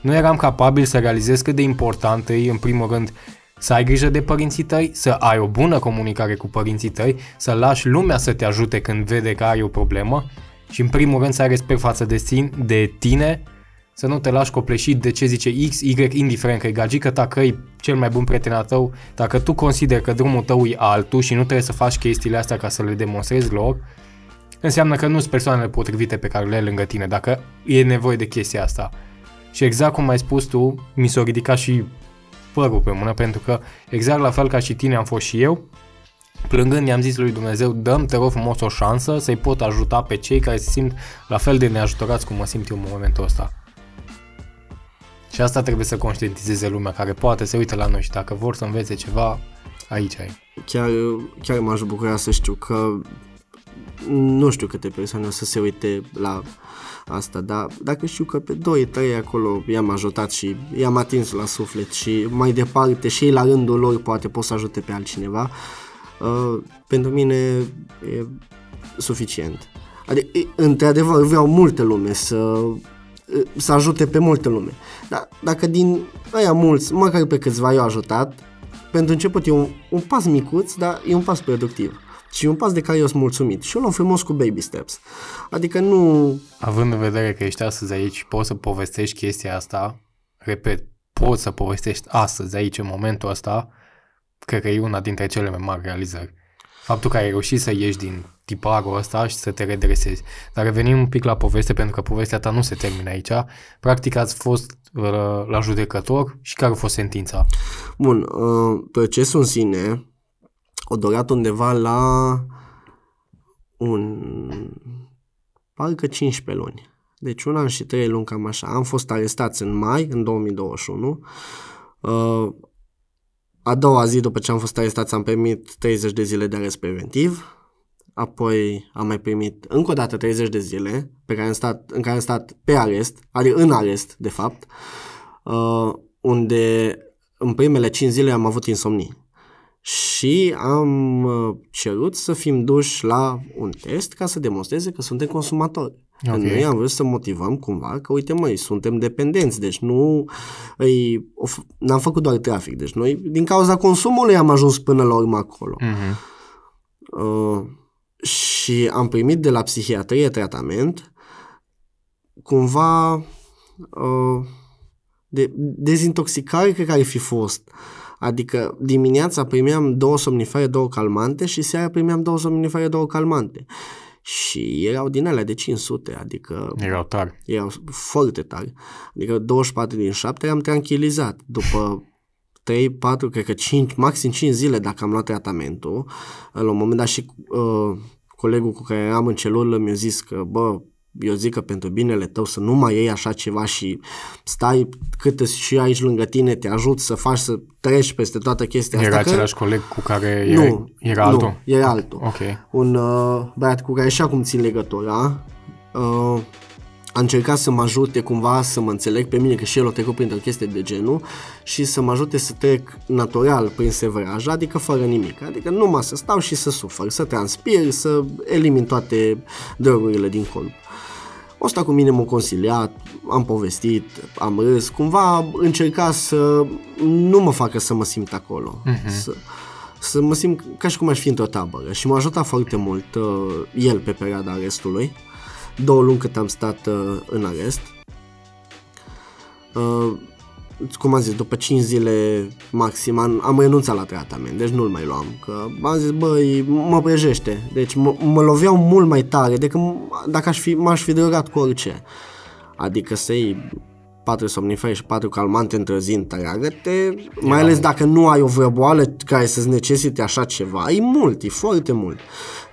nu eram capabil să realizez cât de important e, în primul rând, să ai grijă de părinții tăi, să ai o bună comunicare cu părinții tăi, să lași lumea să te ajute când vede că ai o problemă și în primul rând să ai respect față de, sin, de tine să nu te lași copleșit de ce zice X, Y, indiferent că e gagică ta, că e cel mai bun prieten al tău, dacă tu consideri că drumul tău e altul și nu trebuie să faci chestiile astea ca să le demonstrezi lor, înseamnă că nu sunt persoanele potrivite pe care le ai lângă tine, dacă e nevoie de chestia asta. Și exact cum ai spus tu, mi s-a ridicat și părul pe mână, pentru că exact la fel ca și tine am fost și eu, plângând i-am zis lui Dumnezeu, dăm te rog frumos o șansă să-i pot ajuta pe cei care se simt la fel de neajutorați cum mă simt eu în momentul ăsta. Și asta trebuie să conștientizeze lumea care poate să uite la noi și dacă vor să învețe ceva, aici ai. Chiar, chiar m-aș bucura să știu că nu știu câte persoane o să se uite la asta, dar dacă știu că pe 2-3 acolo i-am ajutat și i-am atins la suflet și mai departe și ei la rândul lor poate pot să ajute pe altcineva, uh, pentru mine e suficient. Adică, într-adevăr, vreau multe lume să să ajute pe multă lume. Dar dacă din aia mulți, măcar pe câțiva i-au ajutat, pentru început e un, un pas micuț, dar e un pas productiv. Și un pas de care eu sunt mulțumit. Și eu luăm frumos cu baby steps. Adică nu... Având în vedere că ești astăzi aici, poți să povestești chestia asta, repet, poți să povestești astăzi aici, în momentul ăsta, cred că e una dintre cele mai mari realizări. faptul că ai reușit să ieși din tiparul ăsta și să te redresezi. Dar revenim un pic la poveste, pentru că povestea ta nu se termină aici. Practic ați fost uh, la judecător și care a fost sentința? Bun, uh, procesul în sine a durat undeva la un parcă 15 luni. Deci un an și trei luni cam așa. Am fost arestați în mai, în 2021. Uh, a doua zi după ce am fost arestați am primit 30 de zile de arest preventiv. Apoi am mai primit încă o dată 30 de zile pe care am stat, în care am stat pe arest, adică în arest, de fapt, uh, unde în primele 5 zile am avut insomnii și am uh, cerut să fim duși la un test ca să demonstreze că suntem consumatori. Okay. Noi am vrut să motivăm cumva că, uite măi, suntem dependenți, deci nu îi, of, n-am făcut doar trafic, deci noi din cauza consumului am ajuns până la urmă acolo. Uh-huh. Uh, și am primit de la psihiatrie tratament cumva uh, de dezintoxicare cred că ar fi fost. Adică dimineața primeam două somnifere, două calmante și seara primeam două somnifere, două calmante. Și erau din alea de 500, adică... Erau tari. Erau foarte tari. Adică 24 din 7 am tranquilizat. După 3, 4, cred că 5, maxim 5 zile dacă am luat tratamentul. La un moment dat și uh, colegul cu care eram în celulă mi-a zis că, bă, eu zic că pentru binele tău să nu mai iei așa ceva și stai cât și aici lângă tine, te ajut să faci să treci peste toată chestia era asta. Era același că... coleg cu care nu, era, era altul? Nu, era altul. Ok. Un uh, băiat cu care și acum țin legătura. Uh, a încercat să mă ajute cumva să mă înțeleg pe mine, că și el o trecut printr-o chestie de genul și să mă ajute să trec natural prin sevraj, adică fără nimic. Adică numai să stau și să sufăr, să transpir, să elimin toate drogurile din corp. O sta cu mine, m-a conciliat, am povestit, am râs, cumva încerca să nu mă facă să mă simt acolo. Uh-huh. Să, să mă simt ca și cum aș fi într-o tabără și m-a ajutat foarte mult uh, el pe perioada arestului două luni cât am stat uh, în arest. Uh, cum am zis, după 5 zile maxim am, am renunțat la tratament, deci nu-l mai luam. Că am zis, băi, mă brejește. Deci mă, mă loveau mult mai tare decât dacă aș fi, m-aș fi drogat cu orice. Adică să iei patru somnifere și patru calmante într-o zi întreagă, te, mai ales dacă nu ai o vrăboală care să-ți necesite așa ceva, e mult, e foarte mult.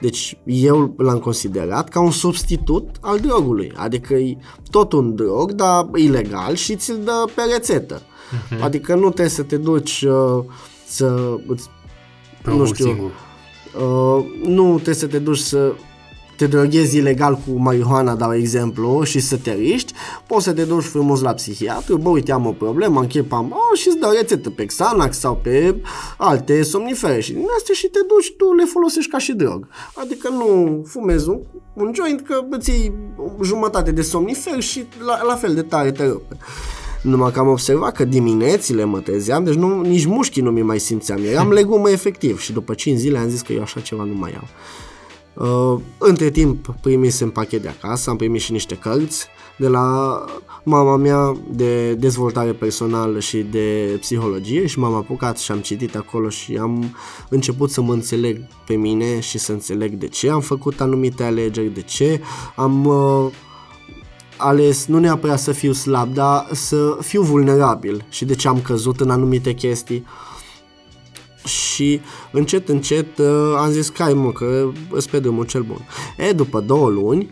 Deci eu l-am considerat ca un substitut al drogului, adică e tot un drog, dar ilegal și ți-l dă pe rețetă. Uh-huh. Adică nu trebuie să te duci uh, să... nu știu, uh, nu trebuie să te duci să te droghezi ilegal cu marihuana, dau exemplu, și să te riști, poți să te duci frumos la psihiatru, bă, uite, am o problemă, am chip, am, oh, și îți dă rețetă pe Xanax sau pe alte somnifere și din astea și te duci, tu le folosești ca și drog. Adică nu fumezi un, un joint că îți iei jumătate de somnifer și la, la fel de tare te rupe. Numai că am observat că diminețile mă trezeam, deci nu, nici mușchii nu mi mai simțeam, eram legumă efectiv și după 5 zile am zis că eu așa ceva nu mai iau. Uh, între timp primisem pachet de acasă, am primit și niște cărți de la mama mea de dezvoltare personală și de psihologie și m-am apucat și am citit acolo și am început să mă înțeleg pe mine și să înțeleg de ce am făcut anumite alegeri, de ce am uh, ales nu neapărat să fiu slab, dar să fiu vulnerabil și de ce am căzut în anumite chestii. Uh, și încet, încet uh, am zis că mă, că îți pe drumul cel bun. E, după două luni,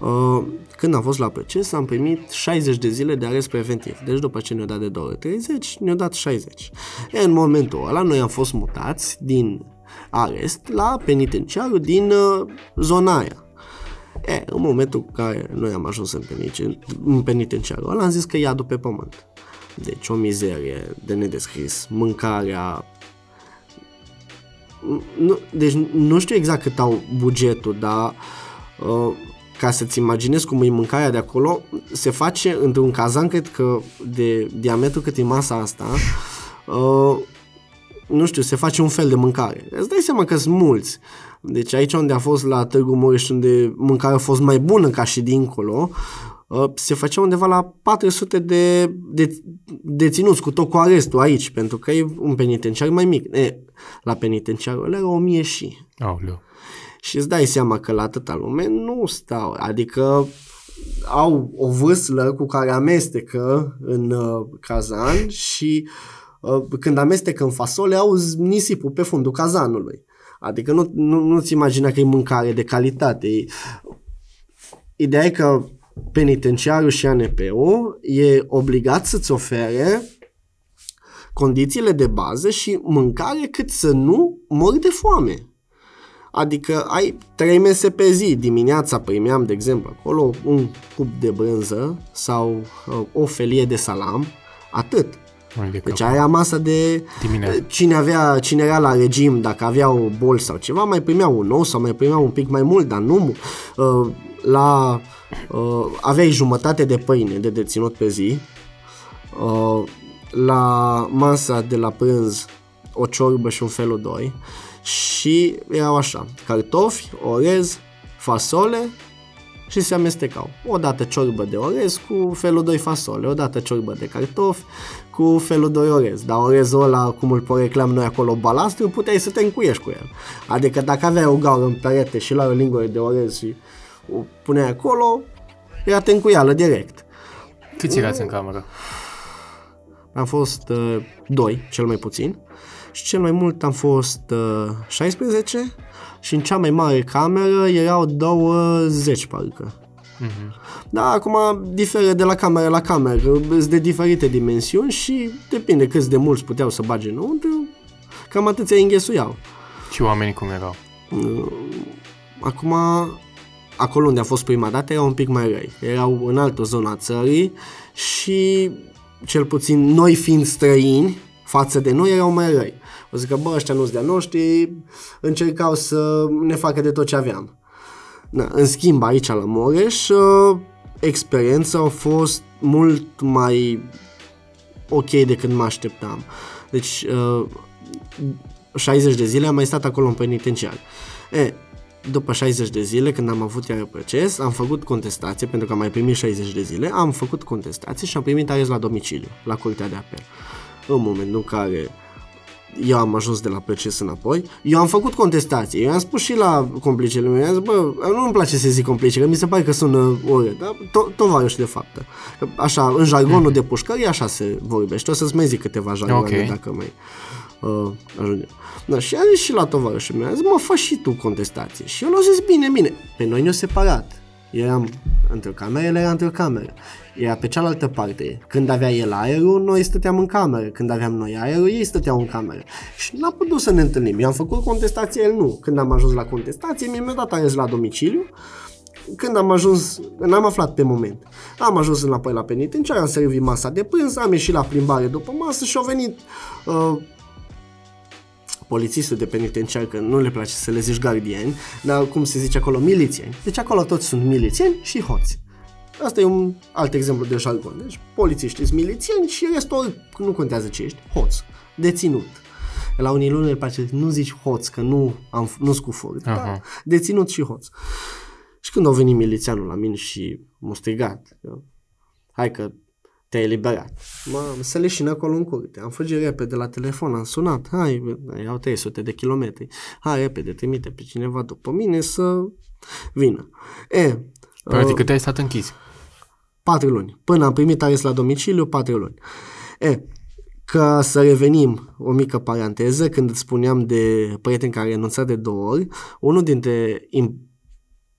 uh, când am fost la proces, am primit 60 de zile de arest preventiv. Deci după ce ne-au dat de 2 ori 30, ne-au dat 60. E, în momentul ăla, noi am fost mutați din arest la penitenciarul din uh, zona aia. E, în momentul în care noi am ajuns în, peniten- în penitenciarul ăla, am zis că ia pe pământ. Deci o mizerie de nedescris, mâncarea nu, deci nu știu exact cât au bugetul, dar uh, ca să-ți imaginezi cum e mâncarea de acolo, se face într-un cazan, cred că de diametru cât e masa asta, uh, nu știu, se face un fel de mâncare. Îți dai seama că sunt mulți. Deci aici unde a fost la Târgu Mureș, unde mâncarea a fost mai bună ca și dincolo, uh, se făcea undeva la 400 de, de deținuți cu tot cu arestul aici, pentru că e un penitenciar mai mic. E, la penitenciarul ăla era 1000 și. Aoleu. Și îți dai seama că la atâta lume nu stau, adică au o vâslă cu care amestecă în uh, cazan și uh, când amestecă în fasole au nisipul pe fundul cazanului. Adică nu, nu, nu-ți imagina că e mâncare de calitate. Ideea e că penitenciarul și ANP-ul e obligat să-ți ofere condițiile de bază și mâncare cât să nu mori de foame. Adică ai trei mese pe zi. Dimineața primeam, de exemplu, acolo un cup de brânză sau uh, o felie de salam, atât. Deci aia masa de Dimineața. cine avea, cine era la regim, dacă avea o bol sau ceva, mai primea un nou sau mai primea un pic mai mult, dar nu uh, la uh, aveai jumătate de pâine de deținut pe zi. Uh, la masa de la prânz o ciorbă și un felul 2 și erau așa, cartofi, orez, fasole și se amestecau. O dată ciorbă de orez cu felul 2 fasole, o dată ciorbă de cartofi cu felul 2 orez. Dar orezul ăla, cum îl poreclam noi acolo balastru, puteai să te încuiești cu el. Adică dacă aveai o gaură în perete și la o lingură de orez și o puneai acolo, era te încuială direct. Câți erați în cameră? Am fost uh, doi, cel mai puțin și cel mai mult am fost uh, 16 și în cea mai mare cameră erau 20 parcă. Mhm. Da, acum diferă de la cameră la cameră, sunt de diferite dimensiuni și depinde câți de mulți puteau să bage înăuntru, cam atâția înghesuiau. Și oamenii cum erau? Acum, acolo unde a fost prima dată, erau un pic mai răi. Erau în altă zonă a țării și, cel puțin noi fiind străini, față de noi, erau mai răi. O zic că, bă, ăștia nu-s de-a noștri, încercau să ne facă de tot ce aveam. Na, în schimb, aici la Moreș, uh, experiența a fost mult mai ok decât mă așteptam. Deci, uh, 60 de zile am mai stat acolo în penitenciar. E, după 60 de zile, când am avut iar proces, am făcut contestație, pentru că am mai primit 60 de zile, am făcut contestație și am primit arest la domiciliu, la curtea de apel. În momentul în care eu am ajuns de la proces înapoi, eu am făcut contestație, eu am spus și la complicele mele, am zis, bă, nu îmi place să zic complice, că mi se pare că sună urât, dar to- tovarăși de fapt. Așa, în jargonul de pușcărie, așa se vorbește, o să-ți mai zic câteva jargoane Ok. dacă mai uh, ajunge. Da, și am zis și la tovarășul meu, am zis, mă, fă și tu contestație. Și eu l-am zis, bine, bine, pe noi ne-au separat. Eram într-o cameră, el era într-o cameră. Era pe cealaltă parte. Când avea el aerul, noi stăteam în cameră. Când aveam noi aerul, ei stăteau în cameră. Și n-a putut să ne întâlnim. Eu am făcut contestație, el nu. Când am ajuns la contestație, mi-a dat arest la domiciliu. Când am ajuns, n-am aflat pe moment. Am ajuns înapoi la penitenciar, am servit masa de prânz, am ieșit la plimbare după masă și au venit uh, polițistul de penitenciar, că nu le place să le zici gardieni, dar cum se zice acolo, milițieni. Deci acolo toți sunt milițieni și hoți. Asta e un alt exemplu de jargon. Deci polițiștii sunt milițieni și restul nu contează ce ești, hoț, deținut. La unii nu le place, nu zici hoț, că nu am nu cu furt, Aha. dar deținut și hoț. Și când a venit milițianul la mine și m-a strigat, eu, hai că te-ai eliberat. Mamă, să leșin acolo în curte. Am fugit repede la telefon, am sunat, hai, erau 300 de kilometri, hai repede, trimite pe cineva după mine să vină. E, Practic, cât ai stat închis? patru luni. Până am primit arest la domiciliu, patru luni. E, ca să revenim o mică paranteză, când îți spuneam de prieten care a renunțat de două ori, unul dintre im-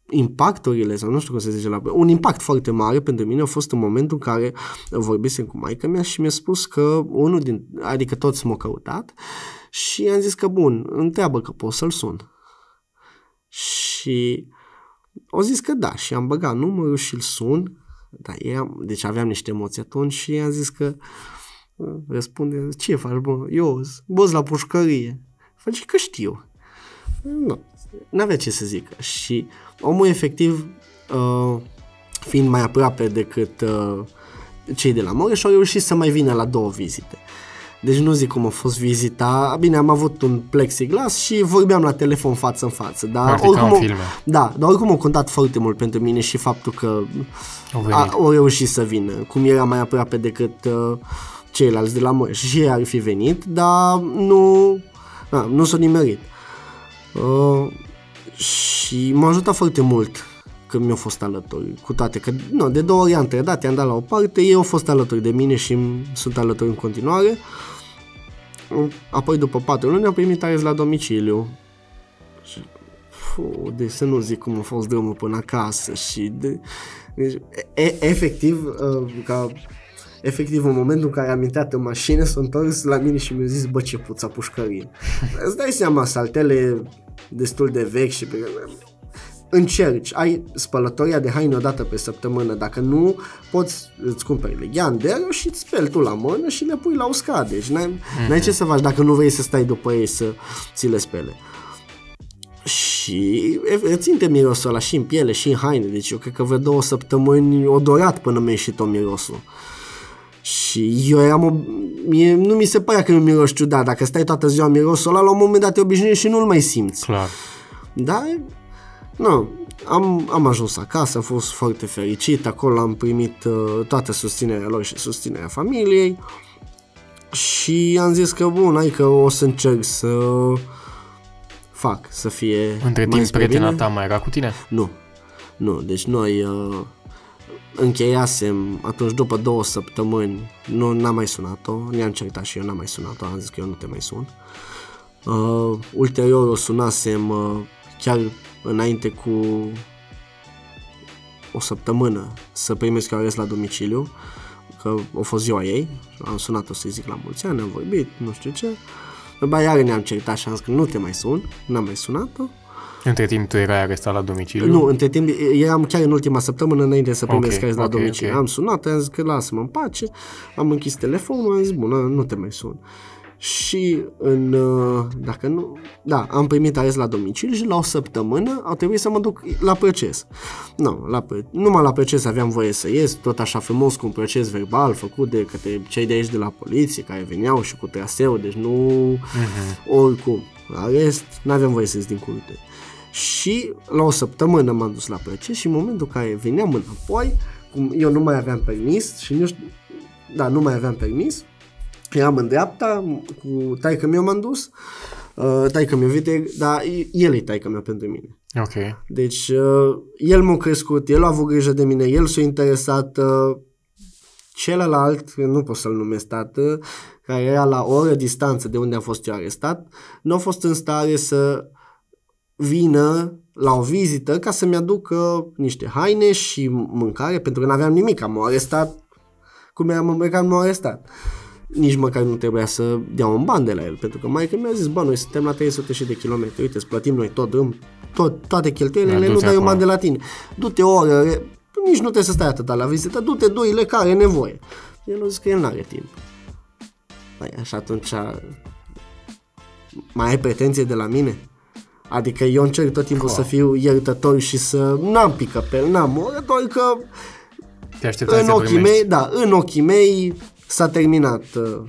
impacturile, sau nu știu cum se zice la un impact foarte mare pentru mine a fost în momentul în care vorbisem cu maica mea și mi-a spus că unul din, adică toți m-au căutat și am zis că bun, întreabă că pot să-l sun. Și au zis că da și am băgat numărul și îl sun, dar eram, deci aveam niște emoții atunci și i-am zis că uh, răspunde, ce faci, bă? Eu, boz la pușcărie. Face că știu. Nu, n-avea ce să zică. Și omul efectiv, uh, fiind mai aproape decât uh, cei de la Moreș, au reușit să mai vină la două vizite. Deci nu zic cum a fost vizita. Bine, am avut un plexiglas și vorbeam la telefon față în față. Dar Practic ca în o- filme. Da, dar oricum a contat foarte mult pentru mine și faptul că Au venit. a, au reușit să vină. Cum era mai aproape decât uh, ceilalți de la Mureș. Și ei ar fi venit, dar nu, na, nu s-au nimerit. Uh, și m-a ajutat foarte mult că mi-au fost alături, cu toate că, nu, de două ori am trădat, i-am dat la o parte, ei au fost alături de mine și îmi sunt alături în continuare. Apoi, după patru luni, am primit arest la domiciliu. Și, fu, deci să nu zic cum a fost drumul până acasă și de, deci, e, efectiv, uh, ca efectiv în momentul în care am intrat în mașină s-a întors la mine și mi-a zis bă ce puța pușcărie. Îți dai seama, saltele destul de vechi și pe încerci, ai spălătoria de haine o dată pe săptămână, dacă nu poți îți cumperi leghean de aer și îți speli tu la mână și le pui la uscat, deci n-ai, mm-hmm. n-ai ce să faci dacă nu vrei să stai după ei să ți le spele. Și e- ținte mirosul ăla și în piele și în haine, deci eu cred că vreo două săptămâni o dorat până mi-a ieșit o mirosul. Și eu eram, o, mie, nu mi se părea că nu miros ciudat, dacă stai toată ziua mirosul ăla, la un moment dat te obișnuiești și nu-l mai simți. Clar. Dar, nu, am, am ajuns acasă, am fost foarte fericit, acolo am primit uh, toată susținerea lor și susținerea familiei și am zis că bun, hai că o să încerc să fac, să fie Între mai timp, spre prietena bine. ta mai era cu tine? Nu, nu, deci noi uh, încheiasem atunci după două săptămâni, nu n-am mai sunat-o, ne-am certat și eu n-am mai sunat-o, am zis că eu nu te mai sun. Uh, ulterior o sunasem uh, chiar înainte cu o săptămână să primesc arest la domiciliu, că a fost ziua ei, am sunat-o să-i zic la mulți ani, am vorbit, nu știu ce. După aia iară ne-am certat și am zis că nu te mai sun, n-am mai sunat-o. Între timp tu erai arestat la domiciliu? Nu, între timp eram chiar în ultima săptămână înainte să primesc Ok, okay, la ok, domiciliu. ok. Am sunat, am zis că lasă-mă în pace, am închis telefonul, am zis, bun, nu te mai sun. Și în, uh, dacă nu, da, am primit arest la domiciliu și la o săptămână au trebuit să mă duc la proces. Nu, la, pre- numai la proces aveam voie să ies, tot așa frumos cu un proces verbal făcut de către cei de aici de la poliție care veneau și cu traseu, deci nu Mhm. oricum. Arest, n-aveam voie să ies din curte. Și la o săptămână m-am dus la proces și în momentul în care veneam înapoi, cum eu nu mai aveam permis și nu știu, da, nu mai aveam permis, eram în dreapta, cu taică meu m-am dus, uh, taică meu vite, dar el e taică meu pentru mine. Ok. Deci uh, el m-a crescut, el a avut grijă de mine, el s-a interesat, uh, celălalt, nu pot să-l numesc tată, care era la o oră distanță de unde am fost eu arestat, nu a fost în stare să vină la o vizită ca să-mi aducă niște haine și mâncare, pentru că nu aveam nimic, am arestat cum eram îmbrăcat, m-au arestat. Nici măcar nu trebuia să dea un ban de la el, pentru că mai mi-a zis, bă, noi suntem la 300 și de kilometri, uite, îți plătim noi tot drum, tot, toate cheltuielile, Da, nu du-te dai un acolo. ban de la tine. Du-te o oră, re- nici nu trebuie să stai atâta la vizită, du-te duile care e nevoie. El a zis că el n-are timp. Păi, și atunci mai ai pretenție de la mine? Adică eu încerc tot timpul să fiu iertător și să n-am pică pe el, n-am oră, doar că Te așteptai în să ochii primești. mei, da, în ochii mei s-a terminat uh,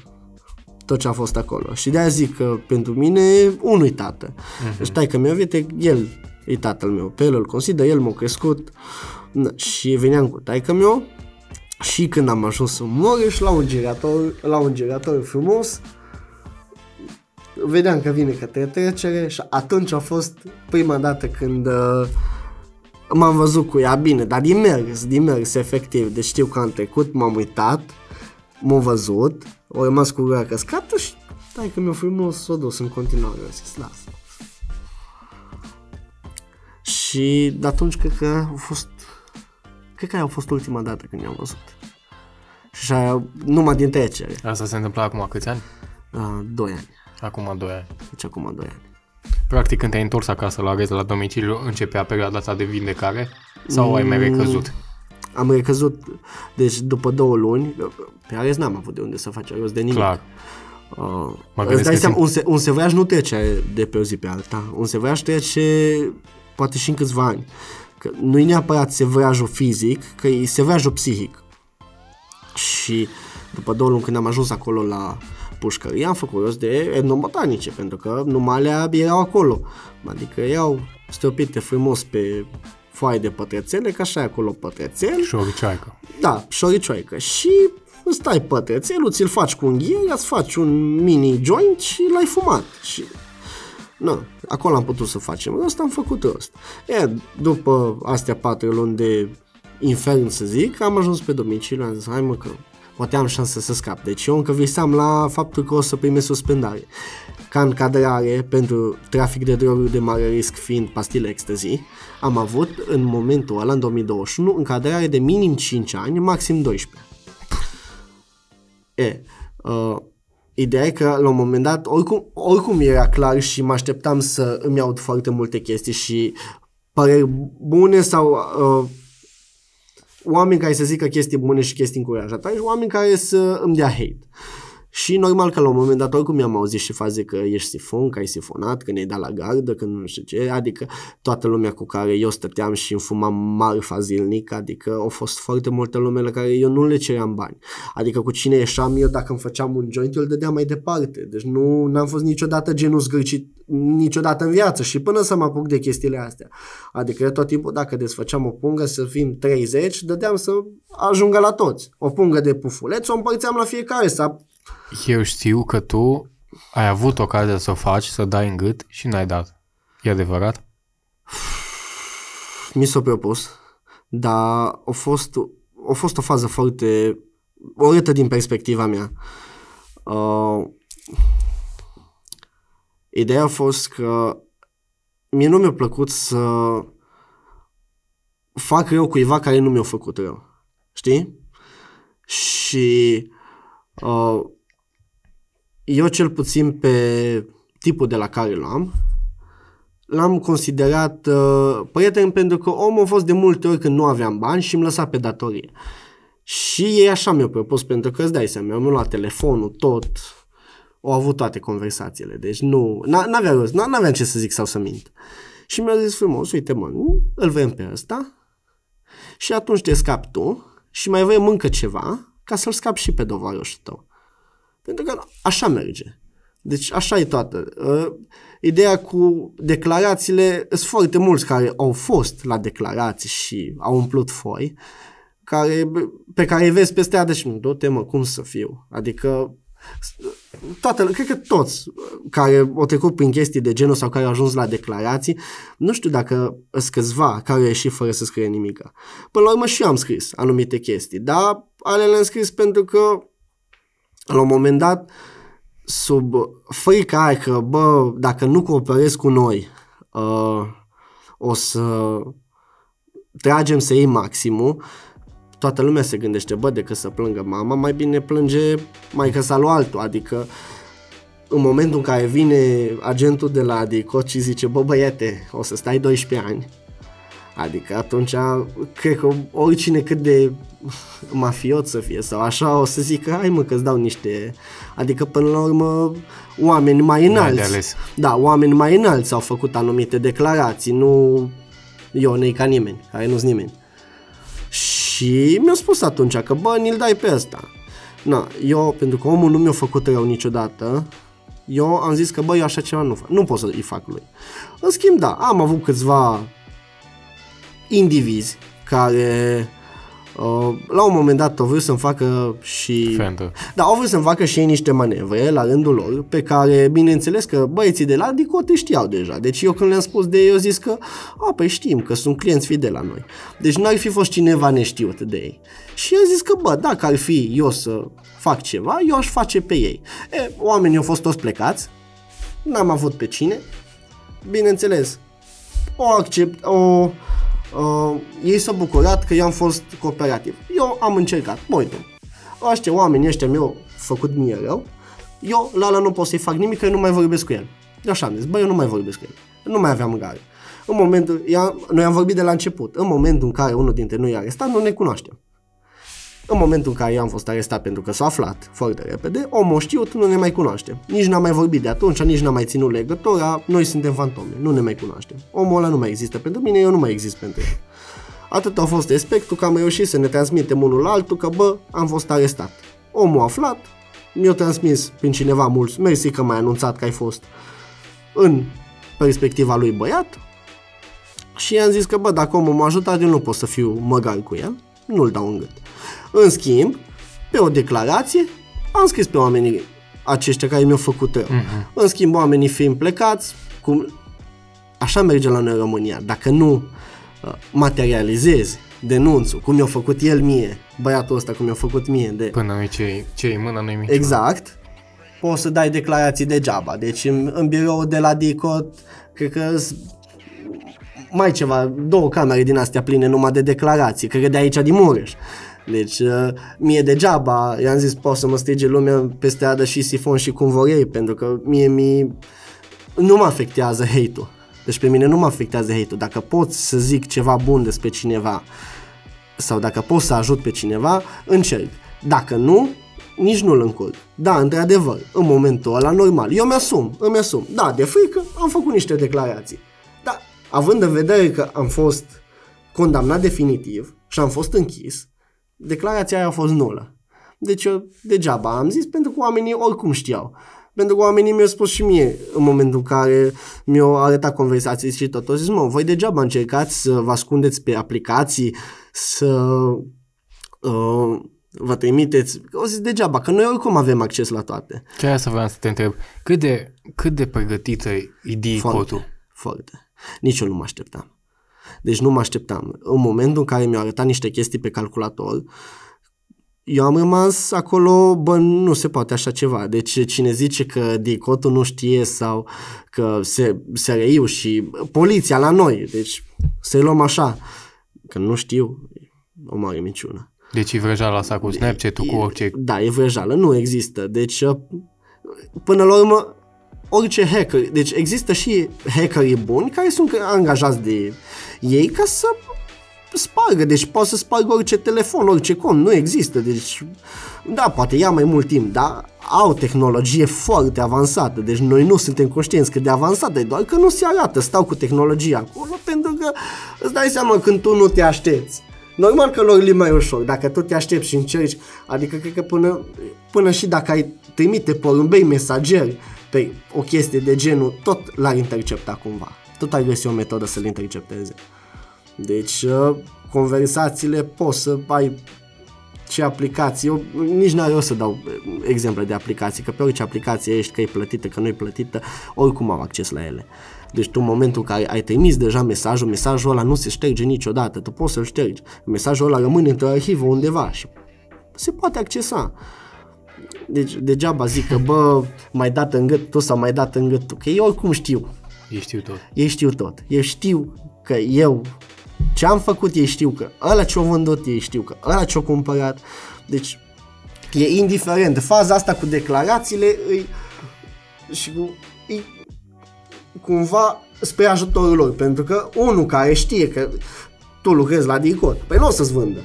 tot ce a fost acolo. Și de-aia zic că pentru mine unui tată. Uh-huh. Deci taică meu, uite, el e tatăl meu. Pe el îl consider, el m-a crescut. Na, și veneam cu taică meu și când am ajuns în Mureș, la un girator, la un girator frumos, vedeam că vine către trecere și atunci a fost prima dată când uh, m-am văzut cu ea bine, dar din mers, din mers, efectiv. Deci știu că am trecut, m-am uitat, m-am văzut, au rămas cu gura căscată și stai că mi-a frumos s-a dus în continuare. Eu zis, lasă. Și de atunci cred că a fost, cred că aia a fost ultima dată când i-am văzut. Și aia, numai din trecere, Asta se întâmplă acum câți ani? uh, 2 ani, Acum 2 ani. deci acum 2 ani. Practic când te-ai întors acasă la arest la domiciliu, începea perioada ta de vindecare? Sau ai mai Mm. recăzut? Am recăzut, deci după două luni, pe arest n-am avut de unde să faci rost de nimic. Clar. Uh, Mă îți gândesc dai că seama, simt- un, se, un sevraj nu trece de pe o zi pe alta. Un sevraj trece poate și în câțiva ani. Că nu e neapărat sevrajul fizic, că e sevrajul psihic. Și după două luni când am ajuns acolo la pușcării, am făcut rost de etnobotanice, pentru că numai alea erau acolo. Adică erau stropite frumos pe foaie de pătrățele, că așa e acolo pătrățel. Șoricioaică. Da, șoricioaică. Și îți tai pătrățelul, ți-l faci cu unghie, îți faci un mini joint și l-ai fumat. Și Nu, acolo am putut să facem rost, am făcut rost. E, după astea patru luni de infern, să zic, am ajuns pe domiciliu, am zis, hai mă că poate am șansă să scap. Deci eu încă visam la faptul că o să primesc suspendare. Ca încadrare pentru trafic de droguri de mare risc fiind pastile ecstasy, am avut în momentul ăla, în 2021, încadrare de minim 5 ani, maxim 12. E, uh, ideea e că la un moment dat, oricum, oricum era clar și mă așteptam să îmi aud foarte multe chestii și păreri bune sau uh, oameni care să zică chestii bune și chestii încurajatoare și oameni care să îmi dea hate. Și normal că la un moment dat oricum mi-am auzit și faze că ești sifon, că ai sifonat, că ne-ai dat la gardă, că nu știu ce, adică toată lumea cu care eu stăteam și îmi fumam marfa zilnic, adică au fost foarte multe lume la care eu nu le ceream bani. Adică cu cine ieșeam eu, dacă îmi făceam un joint, eu îl dădeam mai departe. Deci nu n-am fost niciodată genul zgârcit niciodată în viață și până să mă apuc de chestiile astea. Adică eu tot timpul, dacă desfăceam o pungă să fim 30, dădeam să ajungă la toți. O pungă de pufuleț o împărțeam la fiecare, să Eu știu că tu ai avut ocazia să o faci, să dai în gât și n-ai dat. E adevărat? mi s-a propus, dar a fost, a fost o fază foarte urâtă din perspectiva mea. Uh, ideea a fost că mie nu mi-a plăcut să fac rău cuiva care nu mi-a făcut rău. Știi? Și uh, eu cel puțin pe tipul de la care l-am, l-am considerat uh, prieten pentru că omul a fost de multe ori când nu aveam bani și îmi lăsa pe datorie. Și ei așa mi-au propus, pentru că îți dai seama, mi-am luat telefonul, tot, au avut toate conversațiile, deci nu, n- n-avea rost, n- n-aveam ce să zic sau să mint. Și mi-a zis frumos, uite mă, îl vrem pe ăsta și atunci te scapi tu și mai vrem încă ceva ca să-l scapi și pe dovaroșul tău. Pentru că așa merge. Deci așa e toată. Uh, Ideea cu declarațiile, sunt foarte mulți care au fost la declarații și au umplut foi, care, pe care îi vezi pe stradă și nu, te mă, cum să fiu? Adică toată, cred că toți care au trecut prin chestii de genul sau care au ajuns la declarații, nu știu dacă sunt câțiva care au ieșit fără să scrie nimic. Până la urmă și eu am scris anumite chestii, dar ale le-am scris pentru că la un moment dat sub frica aia că, bă, dacă nu cooperezi cu noi, uh, o să tragem să iei maximul, toată lumea se gândește, bă, decât să plângă mama, mai bine plânge mai sa lui altul, adică în momentul în care vine agentul de la Adicot și zice, bă, băiete, o să stai 12 ani, adică atunci cred că oricine cât de mafiot să fie sau așa o să zică, hai mă că îți dau niște, adică până la urmă oameni mai N-ai de înalți, ales. da, oameni mai înalți au făcut anumite declarații, nu eu, nei ca nimeni, care nu-s nimeni. Și mi-a spus atunci că, bă, ni-l dai pe ăsta. Na, eu, pentru că omul nu mi-a făcut rău niciodată, eu am zis că, bă, eu așa ceva nu fac. Nu pot să-i fac lui. În schimb, da, am avut câțiva indivizi care uh, la un moment dat au vrut să-mi facă și... Fentă. Da, au vrut să-mi facă și ei niște manevre la rândul lor, pe care, bineînțeles că băieții de la Dicote știau deja. Deci eu când le-am spus de ei, eu zis că, a, păi știm că sunt clienți fideli la noi. Deci n-ar fi fost cineva neștiut de ei. Și eu zis că, bă, dacă ar fi eu să fac ceva, eu aș face pe ei. E, oamenii au fost toți plecați, n-am avut pe cine, bineînțeles, o accept, o... Uh, ei s-au bucurat că eu am fost cooperativ. Eu am încercat. Bă, uite, ăștia oamenii ăștia mi-au făcut mie rău, eu la ăla nu pot să-i fac nimic, că eu nu mai vorbesc cu el. Eu așa am zis, bă, eu nu mai vorbesc cu el. Nu mai aveam gare. În momentul, ea, noi am vorbit de la început, în momentul în care unul dintre noi e arestat, nu ne cunoaștem. În momentul în care eu am fost arestat pentru că s-a aflat foarte repede, omul a știut, nu ne mai cunoaștem. Nici n-am mai vorbit de atunci, nici n-am mai ținut legătura, noi suntem fantome, nu ne mai cunoaștem. Omul ăla nu mai există pentru mine, eu nu mai exist pentru el. Atât a fost respectul că am reușit să ne transmitem unul la altul că, bă, am fost arestat. Omul a aflat, mi-a transmis prin cineva mulți, mersi că m-ai anunțat că ai fost în perspectiva lui băiat și i-am zis că, bă, dacă omul m-a ajutat, eu nu pot să fiu măgar cu el, nu-l dau în gât. În schimb, pe o declarație, am scris pe oamenii aceștia care mi-au făcut rău. Uh-huh. În schimb, oamenii fiind plecați, cum... așa merge la noi în România. Dacă nu uh, materializezi denunțul, cum mi-a făcut el mie, băiatul ăsta cum mi-a făcut mie. De... Până noi cei, cei în mână, noi mici. Exact. Poți să dai declarații degeaba. Deci în, în birou de la DICOT, cred că mai ceva, două camere din astea pline numai de declarații, cred că de aici din Mureș. Deci, uh, mie degeaba, i-am zis, pot să mă strige lumea peste adă și sifon și cum vor ei, pentru că mie mi nu mă afectează hate-ul. Deci pe mine nu mă afectează hate-ul. Dacă pot să zic ceva bun despre cineva sau dacă pot să ajut pe cineva, încerc. Dacă nu, nici nu-l încurc. Da, într-adevăr, în momentul ăla normal, eu mi-asum, îmi asum. Da, de frică am făcut niște declarații. Dar, având în vedere că am fost condamnat definitiv și am fost închis, declarația aia a fost nulă. Deci eu degeaba am zis pentru că oamenii oricum știau. Pentru că oamenii mi-au spus și mie în momentul în care mi-au arătat conversații și tot. Au zis, mă, voi degeaba încercați să vă ascundeți pe aplicații, să uh, vă trimiteți. Au zis degeaba, că noi oricum avem acces la toate. Chiar să vreau să te întreb, cât de, cât de pregătită e Foarte, foarte. Nici eu nu mă așteptam. Deci nu mă așteptam. În momentul în care mi-au arătat niște chestii pe calculator, eu am rămas acolo, bă, nu se poate așa ceva. Deci cine zice că dicotul nu știe sau că se, se reiu și poliția la noi, deci să-i luăm așa, că nu știu, o mare minciună. Deci e vrăjeala asta cu Snapchat-ul, cu orice... Da, e vrăjeală, nu există. Deci, până la urmă, orice hacker, deci există și hackerii buni care sunt angajați de ei ca să spargă, deci poate să spargă orice telefon, orice cont, nu există, deci da, poate ia mai mult timp, dar au tehnologie foarte avansată, deci noi nu suntem conștienți cât de avansată e, doar că nu se arată, stau cu tehnologia acolo pentru că îți dai seama când tu nu te aștepți. Normal că lor li mai ușor, dacă tu te aștepți și încerci, adică cred că până, până și dacă ai trimite porumbei mesageri pe o chestie de genul, tot l-ar intercepta cumva. Tot ai găsi o metodă să-l intercepteze. Deci, uh, conversațiile poți să ai ce aplicații, eu nici n-are o să dau exemple de aplicații, că pe orice aplicație ești, că e plătită, că nu e plătită, oricum au acces la ele. Deci tu în momentul în care ai trimis deja mesajul, mesajul ăla nu se șterge niciodată, tu poți să-l ștergi. Mesajul ăla rămâne într-o arhivă undeva și se poate accesa. Deci degeaba zic că, bă, mai dat în gât tu sau mai dat în gât tu, că eu oricum știu. Ei știu tot. Ei știu tot. Eu știu că eu ce am făcut, ei știu că ăla ce-o vândut, ei știu că ăla ce-o cumpărat. Deci e indiferent. Faza asta cu declarațiile îi, și cu, îi, cumva spre ajutorul lor. Pentru că unul care știe că tu lucrezi la DICOT, păi nu o să-ți vândă.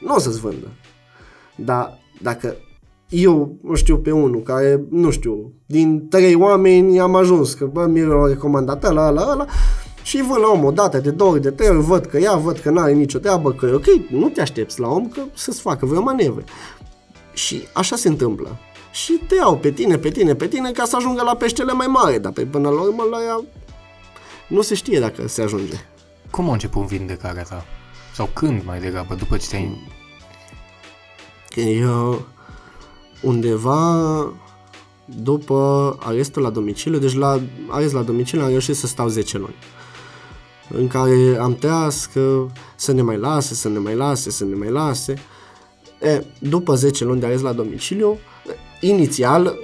Nu o să-ți vândă. Dar dacă eu nu știu pe unul care, nu știu, din trei oameni am ajuns, că bă, mi l-a recomandat ăla, ăla, ăla, și văd la om o dată, de două ori, de trei ori, văd că ea, văd că n-are nicio treabă, că e ok, nu te aștepți la om că să-ți facă vreo manevră. Și așa se întâmplă. Și te iau pe tine, pe tine, pe tine, ca să ajungă la peștele mai mare, dar pe până la urmă la ea nu se știe dacă se ajunge. Cum a început vindecarea ta? Sau când mai degrabă, după ce te-ai... Eu undeva după arestul la domiciliu, deci la arest la domiciliu am reușit să stau 10 luni în care am tras că să ne mai lase, să ne mai lase, să ne mai lase. E, după 10 luni de arest la domiciliu, inițial,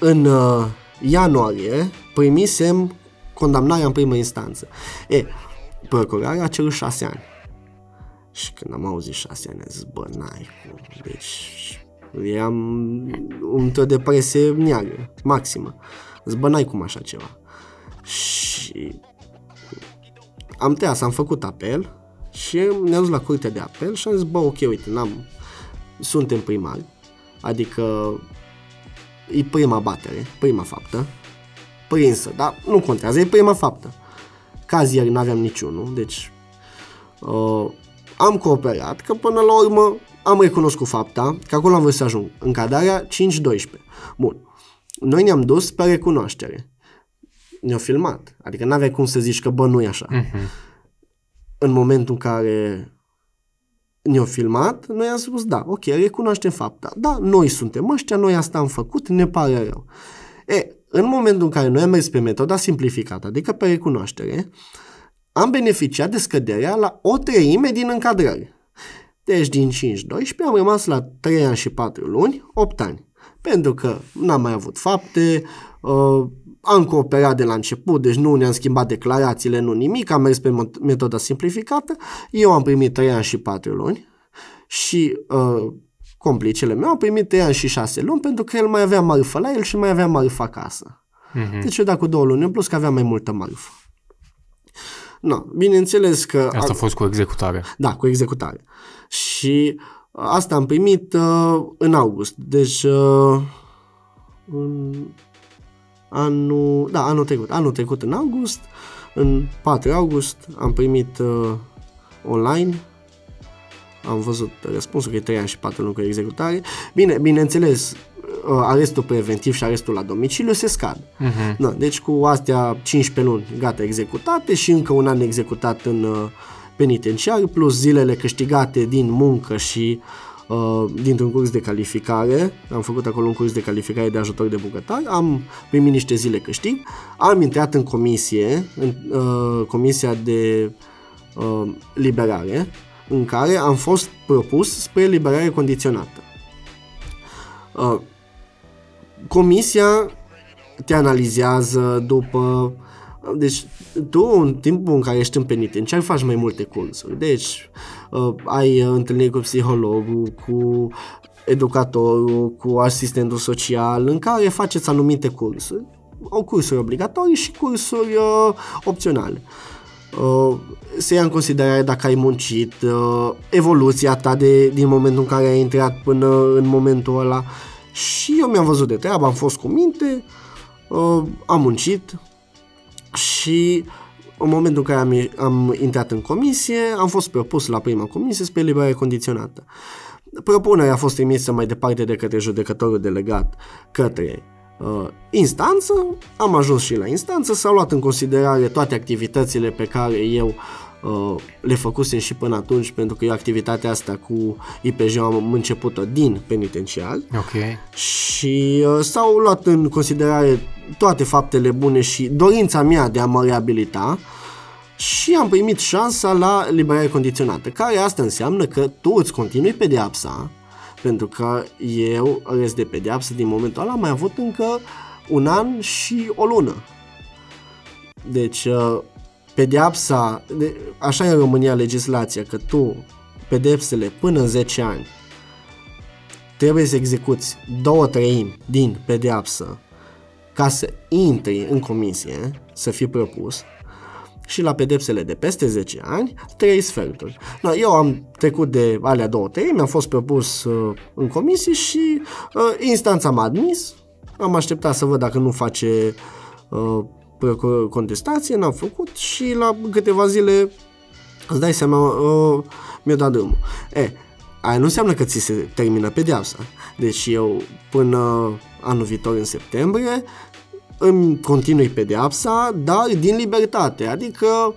în uh, ianuarie, primisem condamnarea în primă instanță. E, procurarea a cerut 6 ani. Și când am auzit 6 ani, am zis, bă, n-ai cum. Deci, eram într-o depresie neagră, maximă. Zic, bă, n-ai cum așa ceva. Și am tăiat, am făcut apel și ne-am dus la curtea de apel și am zis, bă, ok, uite, n-am, suntem primari, adică e prima batere, prima faptă, prinsă, dar nu contează, e prima faptă. Caz ieri n-aveam niciunul, deci uh, am cooperat, că până la urmă am recunoscut fapta, că acolo am vrut să ajung, încadarea 5-12. Bun. Noi ne-am dus pe recunoaștere. Ne-au filmat. Adică n-aveai cum să zici că, bă, nu e așa. Mhm. În momentul în care ne-au filmat, noi am spus, da, ok, recunoaștem fapta. Da, noi suntem ăștia, noi asta am făcut, ne pare rău. E, în momentul în care noi am mers pe metoda simplificată, adică pe recunoaștere, am beneficiat de scăderea la o treime din încadrări. Deci din 5-12 am rămas la 3 ani și 4 luni, 8 ani. Pentru că n-am mai avut fapte, uh, am cooperat de la început, deci nu ne-am schimbat declarațiile, nu nimic, am mers pe mo- metoda simplificată, eu am primit 3 ani și 4 luni și uh, complicele meu au primit 3 ani și 6 luni pentru că el mai avea marfă la el și mai avea marfă acasă. Mhm. Deci eu dat cu două luni în plus că avea mai multă marfă. No, bineînțeles că... Asta a fost cu executare. Da, cu executare. Și uh, asta am primit uh, în august. Deci uh, în anul, da, anul trecut. Anul trecut în august, în 4 august am primit uh, online am văzut răspunsul că e 3 ani și 4 luni cu executare. Bine, bineînțeles, uh, arestul preventiv și arestul la domiciliu se scad. Mhm. Da, deci cu astea 15 luni gata executate și încă un an executat în uh, penitenciar, plus zilele câștigate din muncă și uh, dintr-un curs de calificare. Am făcut acolo un curs de calificare de ajutor de bucătar, am primit niște zile câștig, am intrat în comisie, în uh, comisia de uh, liberare, în care am fost propus spre liberare condiționată. Uh, comisia te analizează după... Deci, tu, în timpul în care ești în penitenciar, faci mai multe cursuri. Deci, uh, ai uh, întâlniri cu psihologul, cu educatorul, cu asistentul social, în care faceți anumite cursuri. O cursuri obligatorii și cursuri uh, opționale. Uh, se ia în considerare dacă ai muncit, uh, evoluția ta de, din momentul în care ai intrat până în momentul ăla. Și eu mi-am văzut de treabă, am fost cu minte, uh, am muncit și în momentul în care am, am intrat în comisie, am fost propus la prima comisie spre liberare condiționată. Propunerea a fost trimisă mai departe de către judecătorul delegat către uh, instanță, am ajuns și la instanță, s-au luat în considerare toate activitățile pe care eu uh, le făcusem și până atunci, pentru că eu activitatea asta cu IPJ am început-o din penitenciar Ok. și uh, s-au luat în considerare toate faptele bune și dorința mea de a mă reabilita și am primit șansa la liberare condiționată, care asta înseamnă că tu îți continui pedeapsa, pentru că eu rest de pedeapsă din momentul ăla am mai avut încă un an și o lună. Deci, uh, pedeapsa, de, așa e în România legislația, că tu pedepsele până în 10 ani trebuie să execuți două treimi din pedeapsă ca să intri în comisie, să fii propus, și la pedepsele de peste 10 ani, 3 sferturi. Da, eu am trecut de alea două treimi, am fost propus uh, în comisie și uh, instanța m-a admis, am așteptat să văd dacă nu face uh, procuror contestație, n-am făcut și la câteva zile, îți dai seama, uh, mi-a dat drumul. E, aia nu înseamnă că ți se termină pedeapsa. Deci eu până anul viitor în septembrie îmi continui pedeapsa, dar din libertate, adică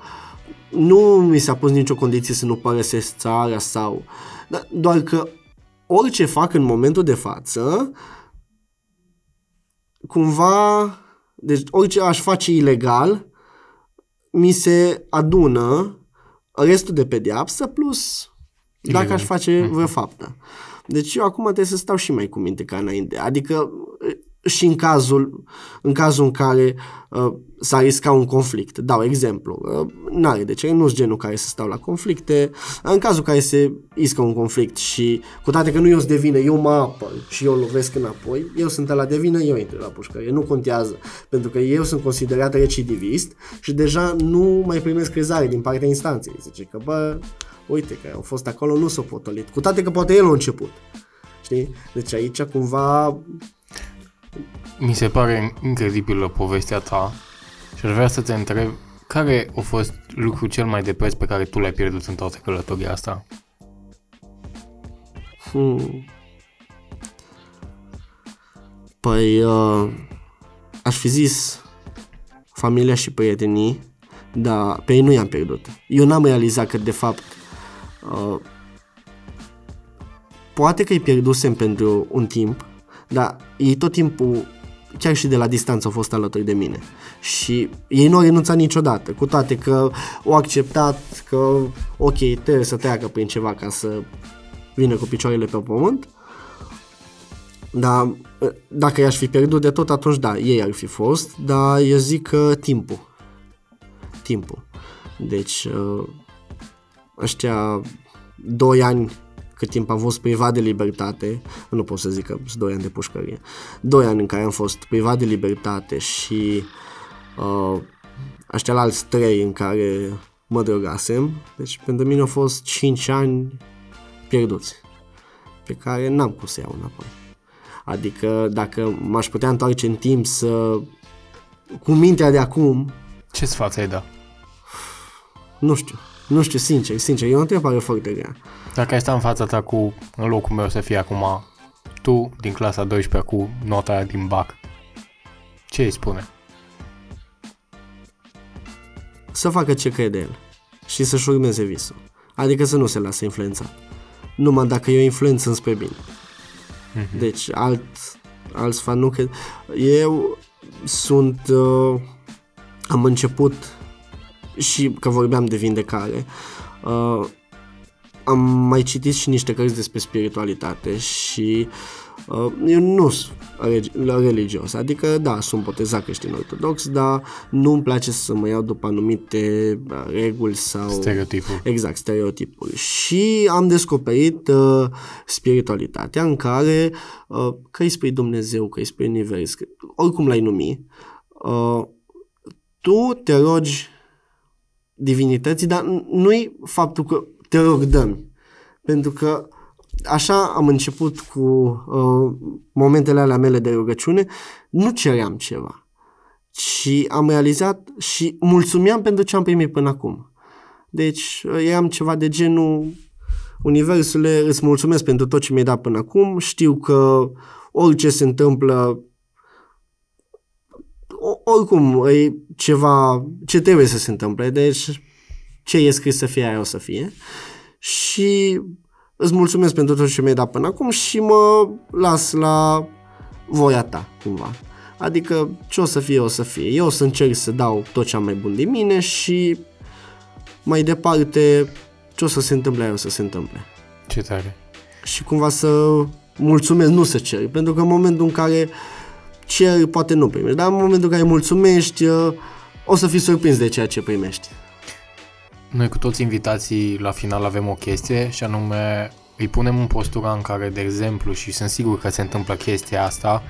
nu mi s-a pus nicio condiție să nu părăsesc țara sau... Dar doar că orice fac în momentul de față, cumva, deci orice aș face ilegal, mi se adună restul de pedeapsă plus dacă Ilegal. aș face vreo faptă. Deci eu acum trebuie să stau și mai cu minte ca înainte. Adică și în cazul în, cazul în care uh, s-a riscat un conflict. Dau exemplu. Uh, n-are de ce, nu sunt genul care să stau la conflicte. În cazul în care se iscă un conflict și cu toate că nu eu sunt de vină, eu mă apăr și eu lovesc înapoi, eu sunt la de vină, eu intru la pușcărie. Nu contează, pentru că eu sunt considerat recidivist și deja nu mai primesc crezare din partea instanței. Zice că, bă, uite că au fost acolo, nu s-au potolit. Cu toate că poate el a început. Știi? Deci aici cumva Mi se pare incredibilă povestea ta și aș vrea să te întreb care a fost lucrul cel mai de preț pe care tu l-ai pierdut în toată călătoria asta? Hmm. Păi, uh, aș fi zis familia și prietenii, dar pe ei nu i-am pierdut. Eu n-am realizat că, de fapt, uh, poate că îi pierdusem pentru un timp, dar ei tot timpul, chiar și de la distanță, au fost alături de mine. Și ei nu au renunțat niciodată, cu toate că au acceptat că, ok, trebuie să treacă prin ceva ca să vină cu picioarele pe pământ, dar dacă i-aș fi pierdut de tot, atunci da, ei ar fi fost, dar eu zic că timpul. Timpul. Deci, uh, ăștia doi ani cât timp am fost privat de libertate, nu pot să zic că sunt doi ani de pușcărie, doi ani în care am fost privat de libertate și uh, ăștia alți trei în care mă drogasem, deci pentru mine au fost cinci ani pierduți, pe care n-am cum să iau înapoi. Adică dacă m-aș putea întoarce în timp să... cu mintea de acum... Ce sfat ai da? Nu știu. Nu știu, sincer, sincer, e o întrebare foarte grea. Dacă ai sta în fața ta cu, în locul meu să fie acum, tu din clasa 12 cu nota aia din BAC, ce îi spune? Să facă ce crede el și să-și urmeze visul. Adică să nu se lasă influențat. Numai dacă e o influență înspre bine. Mm-hmm. Deci alt, alt sfat nu cred. Eu sunt... Uh, am început și că vorbeam de vindecare. Uh, am mai citit și niște cărți despre spiritualitate și uh, eu nu sunt religios, adică da, sunt botezat creștin ortodox, dar nu-mi place să mă iau după anumite uh, reguli sau... Stereotipuri. Exact, stereotipuri. Și am descoperit uh, spiritualitatea în care uh, că spre Dumnezeu, că spre Univers, că, oricum l-ai numi, uh, tu te rogi divinității, dar nu-i faptul că te rog, dă Pentru că așa am început cu uh, momentele alea mele de rugăciune, nu ceream ceva, ci am realizat și mulțumeam pentru ce am primit până acum. Deci uh, eram ceva de genul Universule, îți mulțumesc pentru tot ce mi-ai dat până acum, știu că orice se întâmplă oricum e ceva ce trebuie să se întâmple, deci ce e scris să fie, aia o să fie. Și îți mulțumesc pentru tot ce mi-ai dat până acum și mă las la voia ta, cumva. Adică ce o să fie, o să fie. Eu o să încerc să dau tot ce am mai bun din mine și mai departe ce o să se întâmple, aia o să se întâmple. Ce tare. Și cumva să mulțumesc, nu să cer, pentru că în momentul în care cer, poate nu primești, dar în momentul în care mulțumești, o să fii surprins de ceea ce primești. Noi cu toți invitații la final avem o chestie și anume îi punem în postura în care, de exemplu, și sunt sigur că se întâmplă chestia asta,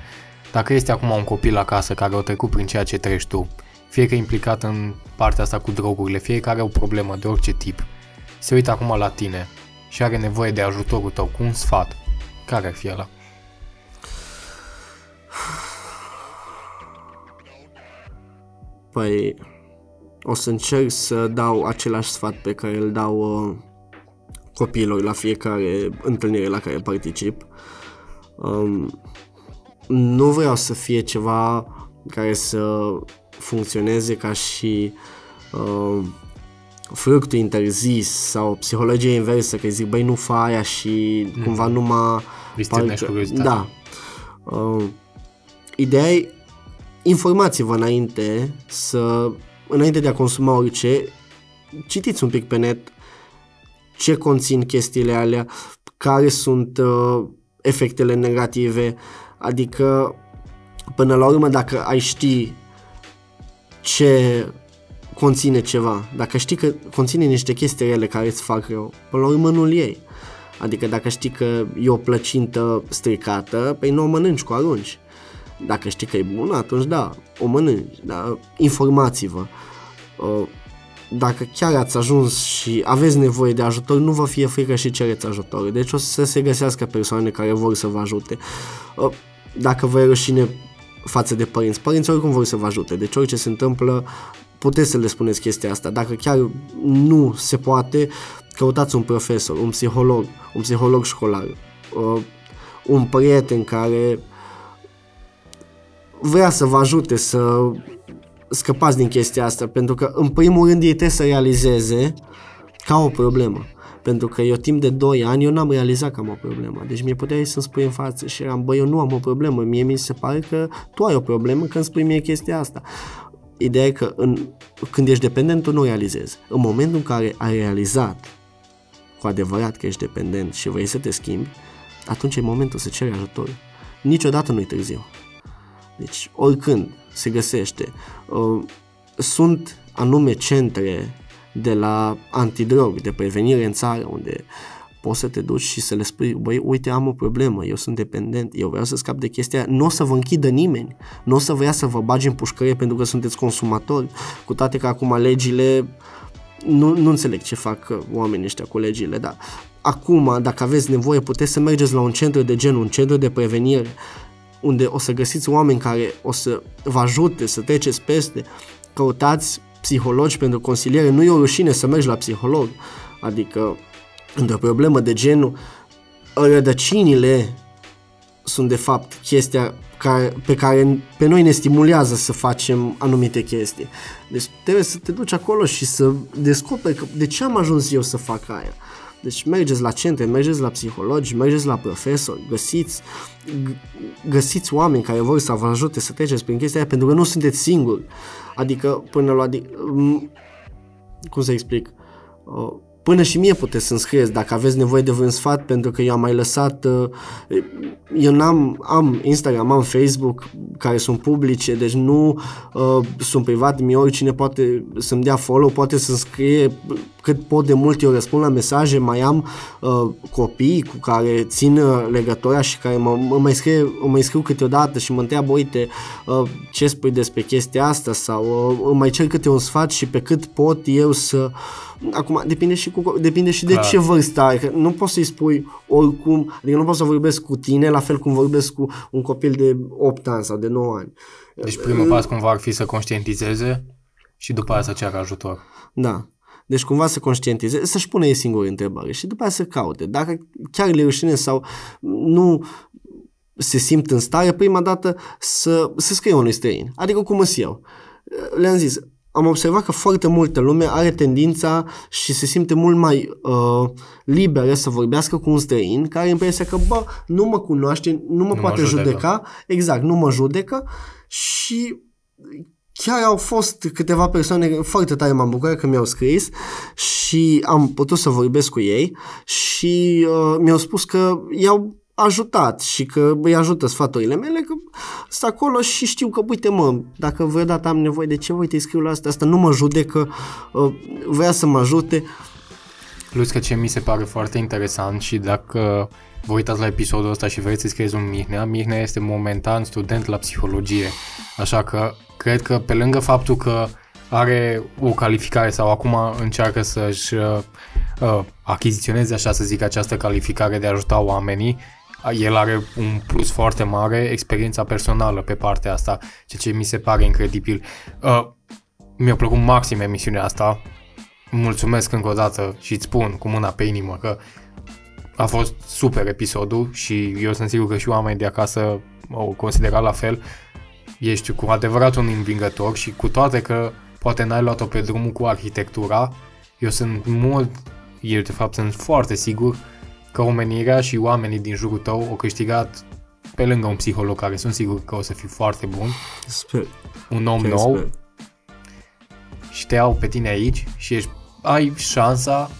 dacă este acum un copil acasă care a trecut prin ceea ce treci tu, fie că e implicat în partea asta cu drogurile, fie că are o problemă de orice tip, se uită acum la tine și are nevoie de ajutorul tău cu un sfat, care ar fi ăla? Păi, o să încerc să dau același sfat pe care îl dau uh, copiilor la fiecare întâlnire la care particip. Um, nu vreau să fie ceva care să funcționeze ca și uh, fructul interzis sau psihologie inversă, că zic, băi, nu fa aia și mm. cumva numai... Parcă, da. Uh, ideea e, informați-vă înainte să înainte de a consuma orice, citiți un pic pe net ce conțin chestiile alea, care sunt uh, efectele negative, adică până la urmă dacă ai ști ce conține ceva, dacă știi că conține niște chestii rele care îți fac rău, până la urmă nu-l iei. Adică dacă știi că e o plăcintă stricată, păi nu o mănânci cu arunci. Dacă știi că e bună, atunci da, o mănânci, dar informați-vă. Uh, dacă chiar ați ajuns și aveți nevoie de ajutor, nu vă fie frică și cereți ajutor. Deci o să se găsească persoane care vor să vă ajute. Uh, dacă vă e rușine față de părinți, părinții oricum vor să vă ajute. Deci orice se întâmplă, puteți să le spuneți chestia asta. Dacă chiar nu se poate, căutați un profesor, un psiholog, un psiholog școlar uh, un prieten care vrea să vă ajute să scăpați din chestia asta, pentru că în primul rând ei trebuie să realizeze ca o problemă. Pentru că eu timp de 2 ani eu n-am realizat că am o problemă. Deci mi puteai să-mi spui în față și eram, băi, eu nu am o problemă, mie mi se pare că tu ai o problemă când îmi spui mie chestia asta. Ideea e că în, când ești dependent, tu nu realizezi. În momentul în care ai realizat cu adevărat că ești dependent și vrei să te schimbi, atunci e momentul să ceri ajutor. Niciodată nu-i târziu. Deci, oricând se găsește. Uh, sunt anume centre de la antidrog, de prevenire în țară, unde poți să te duci și să le spui, băi, uite, am o problemă, eu sunt dependent, eu vreau să scap de chestia nu o să vă închidă nimeni, nu o să vrea să vă bagi în pușcărie pentru că sunteți consumatori, cu toate că acum legile, nu, nu înțeleg ce fac oamenii ăștia cu legile, dar acum, dacă aveți nevoie, puteți să mergeți la un centru de genul, un centru de prevenire, unde o să găsiți oameni care o să vă ajute să treceți peste, căutați psihologi pentru consiliere, nu e o rușine să mergi la psiholog, adică într-o problemă de genul, rădăcinile sunt de fapt chestia care, pe care pe noi ne stimulează să facem anumite chestii. Deci trebuie să te duci acolo și să descoperi că de ce am ajuns eu să fac aia. Deci mergeți la centre, mergeți la psihologi, mergeți la profesori, găsiți, găsiți oameni care vor să vă ajute să treceți prin chestia aia pentru că nu sunteți singuri. Adică până la... Cum să explic? Până și mie puteți să-mi scrieți dacă aveți nevoie de vreun sfat, pentru că eu am mai lăsat, uh, eu n-am, am Instagram, am Facebook, care sunt publice, deci nu uh, sunt privat, mie oricine poate să-mi dea follow, poate să scrie cât pot de mult, eu răspund la mesaje, mai am uh, copii cu care țin uh, legătura și care mă, mă, mai scrie, mă mai scriu câteodată și mă întreabă, uite, uh, ce spui despre chestia asta? Sau uh, mai cer câte un sfat și pe cât pot eu să uh, Acum, depinde și, cu, depinde și de Clar. ce vârstă ai, că nu poți să-i spui oricum, adică nu poți să vorbesc cu tine la fel cum vorbesc cu un copil de 8 ani sau de 9 ani. Deci primul pas cumva ar fi să conștientizeze și după aia să ceară ajutor. Da. Deci cumva să conștientizeze, să-și pune ei singur întrebare și după aia să caute. Dacă chiar le rușine sau nu se simt în stare, prima dată să, să scrie unui străin. Adică cum sunt eu. Le-am zis, am observat că foarte multă lume are tendința și se simte mult mai uh, liberă să vorbească cu un străin care are impresia că, bă, nu mă cunoaște, nu mă nu poate mă judeca, exact, nu mă judecă. Și chiar au fost câteva persoane foarte tare m-am bucurat că mi-au scris și am putut să vorbesc cu ei și uh, mi-au spus că i-au ajutat și că îi ajută sfaturile mele, că sunt acolo și știu că, uite mă, dacă vreodată am nevoie de ceva, uite, scriu la asta, asta nu mă judecă, uh, vrea să mă ajute. Plus că ce mi se pare foarte interesant și dacă vă uitați la episodul ăsta și vreți să scrieți un Mihnea, Mihnea este momentan student la psihologie, așa că cred că pe lângă faptul că are o calificare sau acum încearcă să-și uh, uh, achiziționeze, așa să zic, această calificare de a ajuta oamenii, el are un plus foarte mare, experiența personală pe partea asta, ceea ce mi se pare incredibil. Uh, mi-a plăcut maxim emisiunea asta, mulțumesc încă o dată și îți spun cu mâna pe inimă că a fost super episodul și eu sunt sigur că și oamenii de acasă o considera la fel. Ești cu adevărat un învingător și cu toate că poate n-ai luat-o pe drumul cu arhitectura, eu sunt mult, eu de fapt sunt foarte sigur că omenirea și oamenii din jurul tău au câștigat pe lângă un psiholog care sunt sigur că o să fii foarte bun, sper. un om Chiar nou sper. și te iau pe tine aici și ești, ai șansa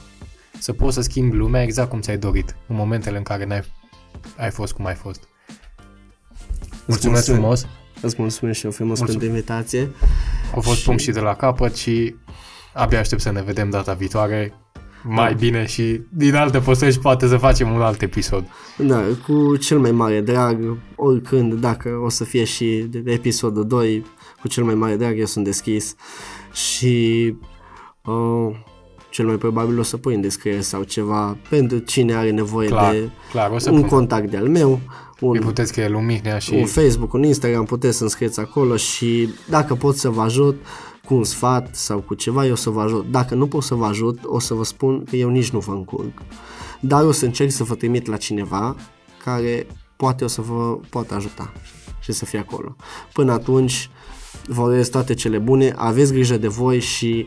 să poți să schimbi lumea exact cum ți-ai dorit în momentele în care n-ai ai fost cum ai fost. Mulțumesc frumos! Îți mulțumesc și eu frumos Mulțumesc. pentru invitație. A fost și... punct și de la capăt și abia aștept să ne vedem data viitoare mai da. bine și din alte postești poate să facem un alt episod. Da, cu cel mai mare drag, oricând, dacă o să fie și de episodul 2, cu cel mai mare drag eu sunt deschis și uh, cel mai probabil o să pui în descriere sau ceva pentru cine are nevoie clar, de clar, o să un pun. contact de-al meu. Un, puteți scrie Lumihnea și... Un Facebook, un Instagram, puteți să înscrieți acolo și dacă pot să vă ajut, cu un sfat sau cu ceva, eu o să vă ajut. Dacă nu pot să vă ajut, o să vă spun că eu nici nu vă încurc. Dar o să încerc să vă trimit la cineva care poate o să vă poată ajuta și să fie acolo. Până atunci, vă urez toate cele bune, aveți grijă de voi și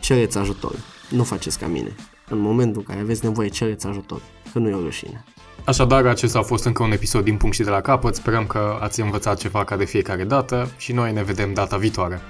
cereți ajutor. Nu faceți ca mine. În momentul în care aveți nevoie, cereți ajutor, că nu e o rușine. Așadar, acesta a fost încă un episod din punct și de la capăt. Sperăm că ați învățat ceva ca de fiecare dată și noi ne vedem data viitoare.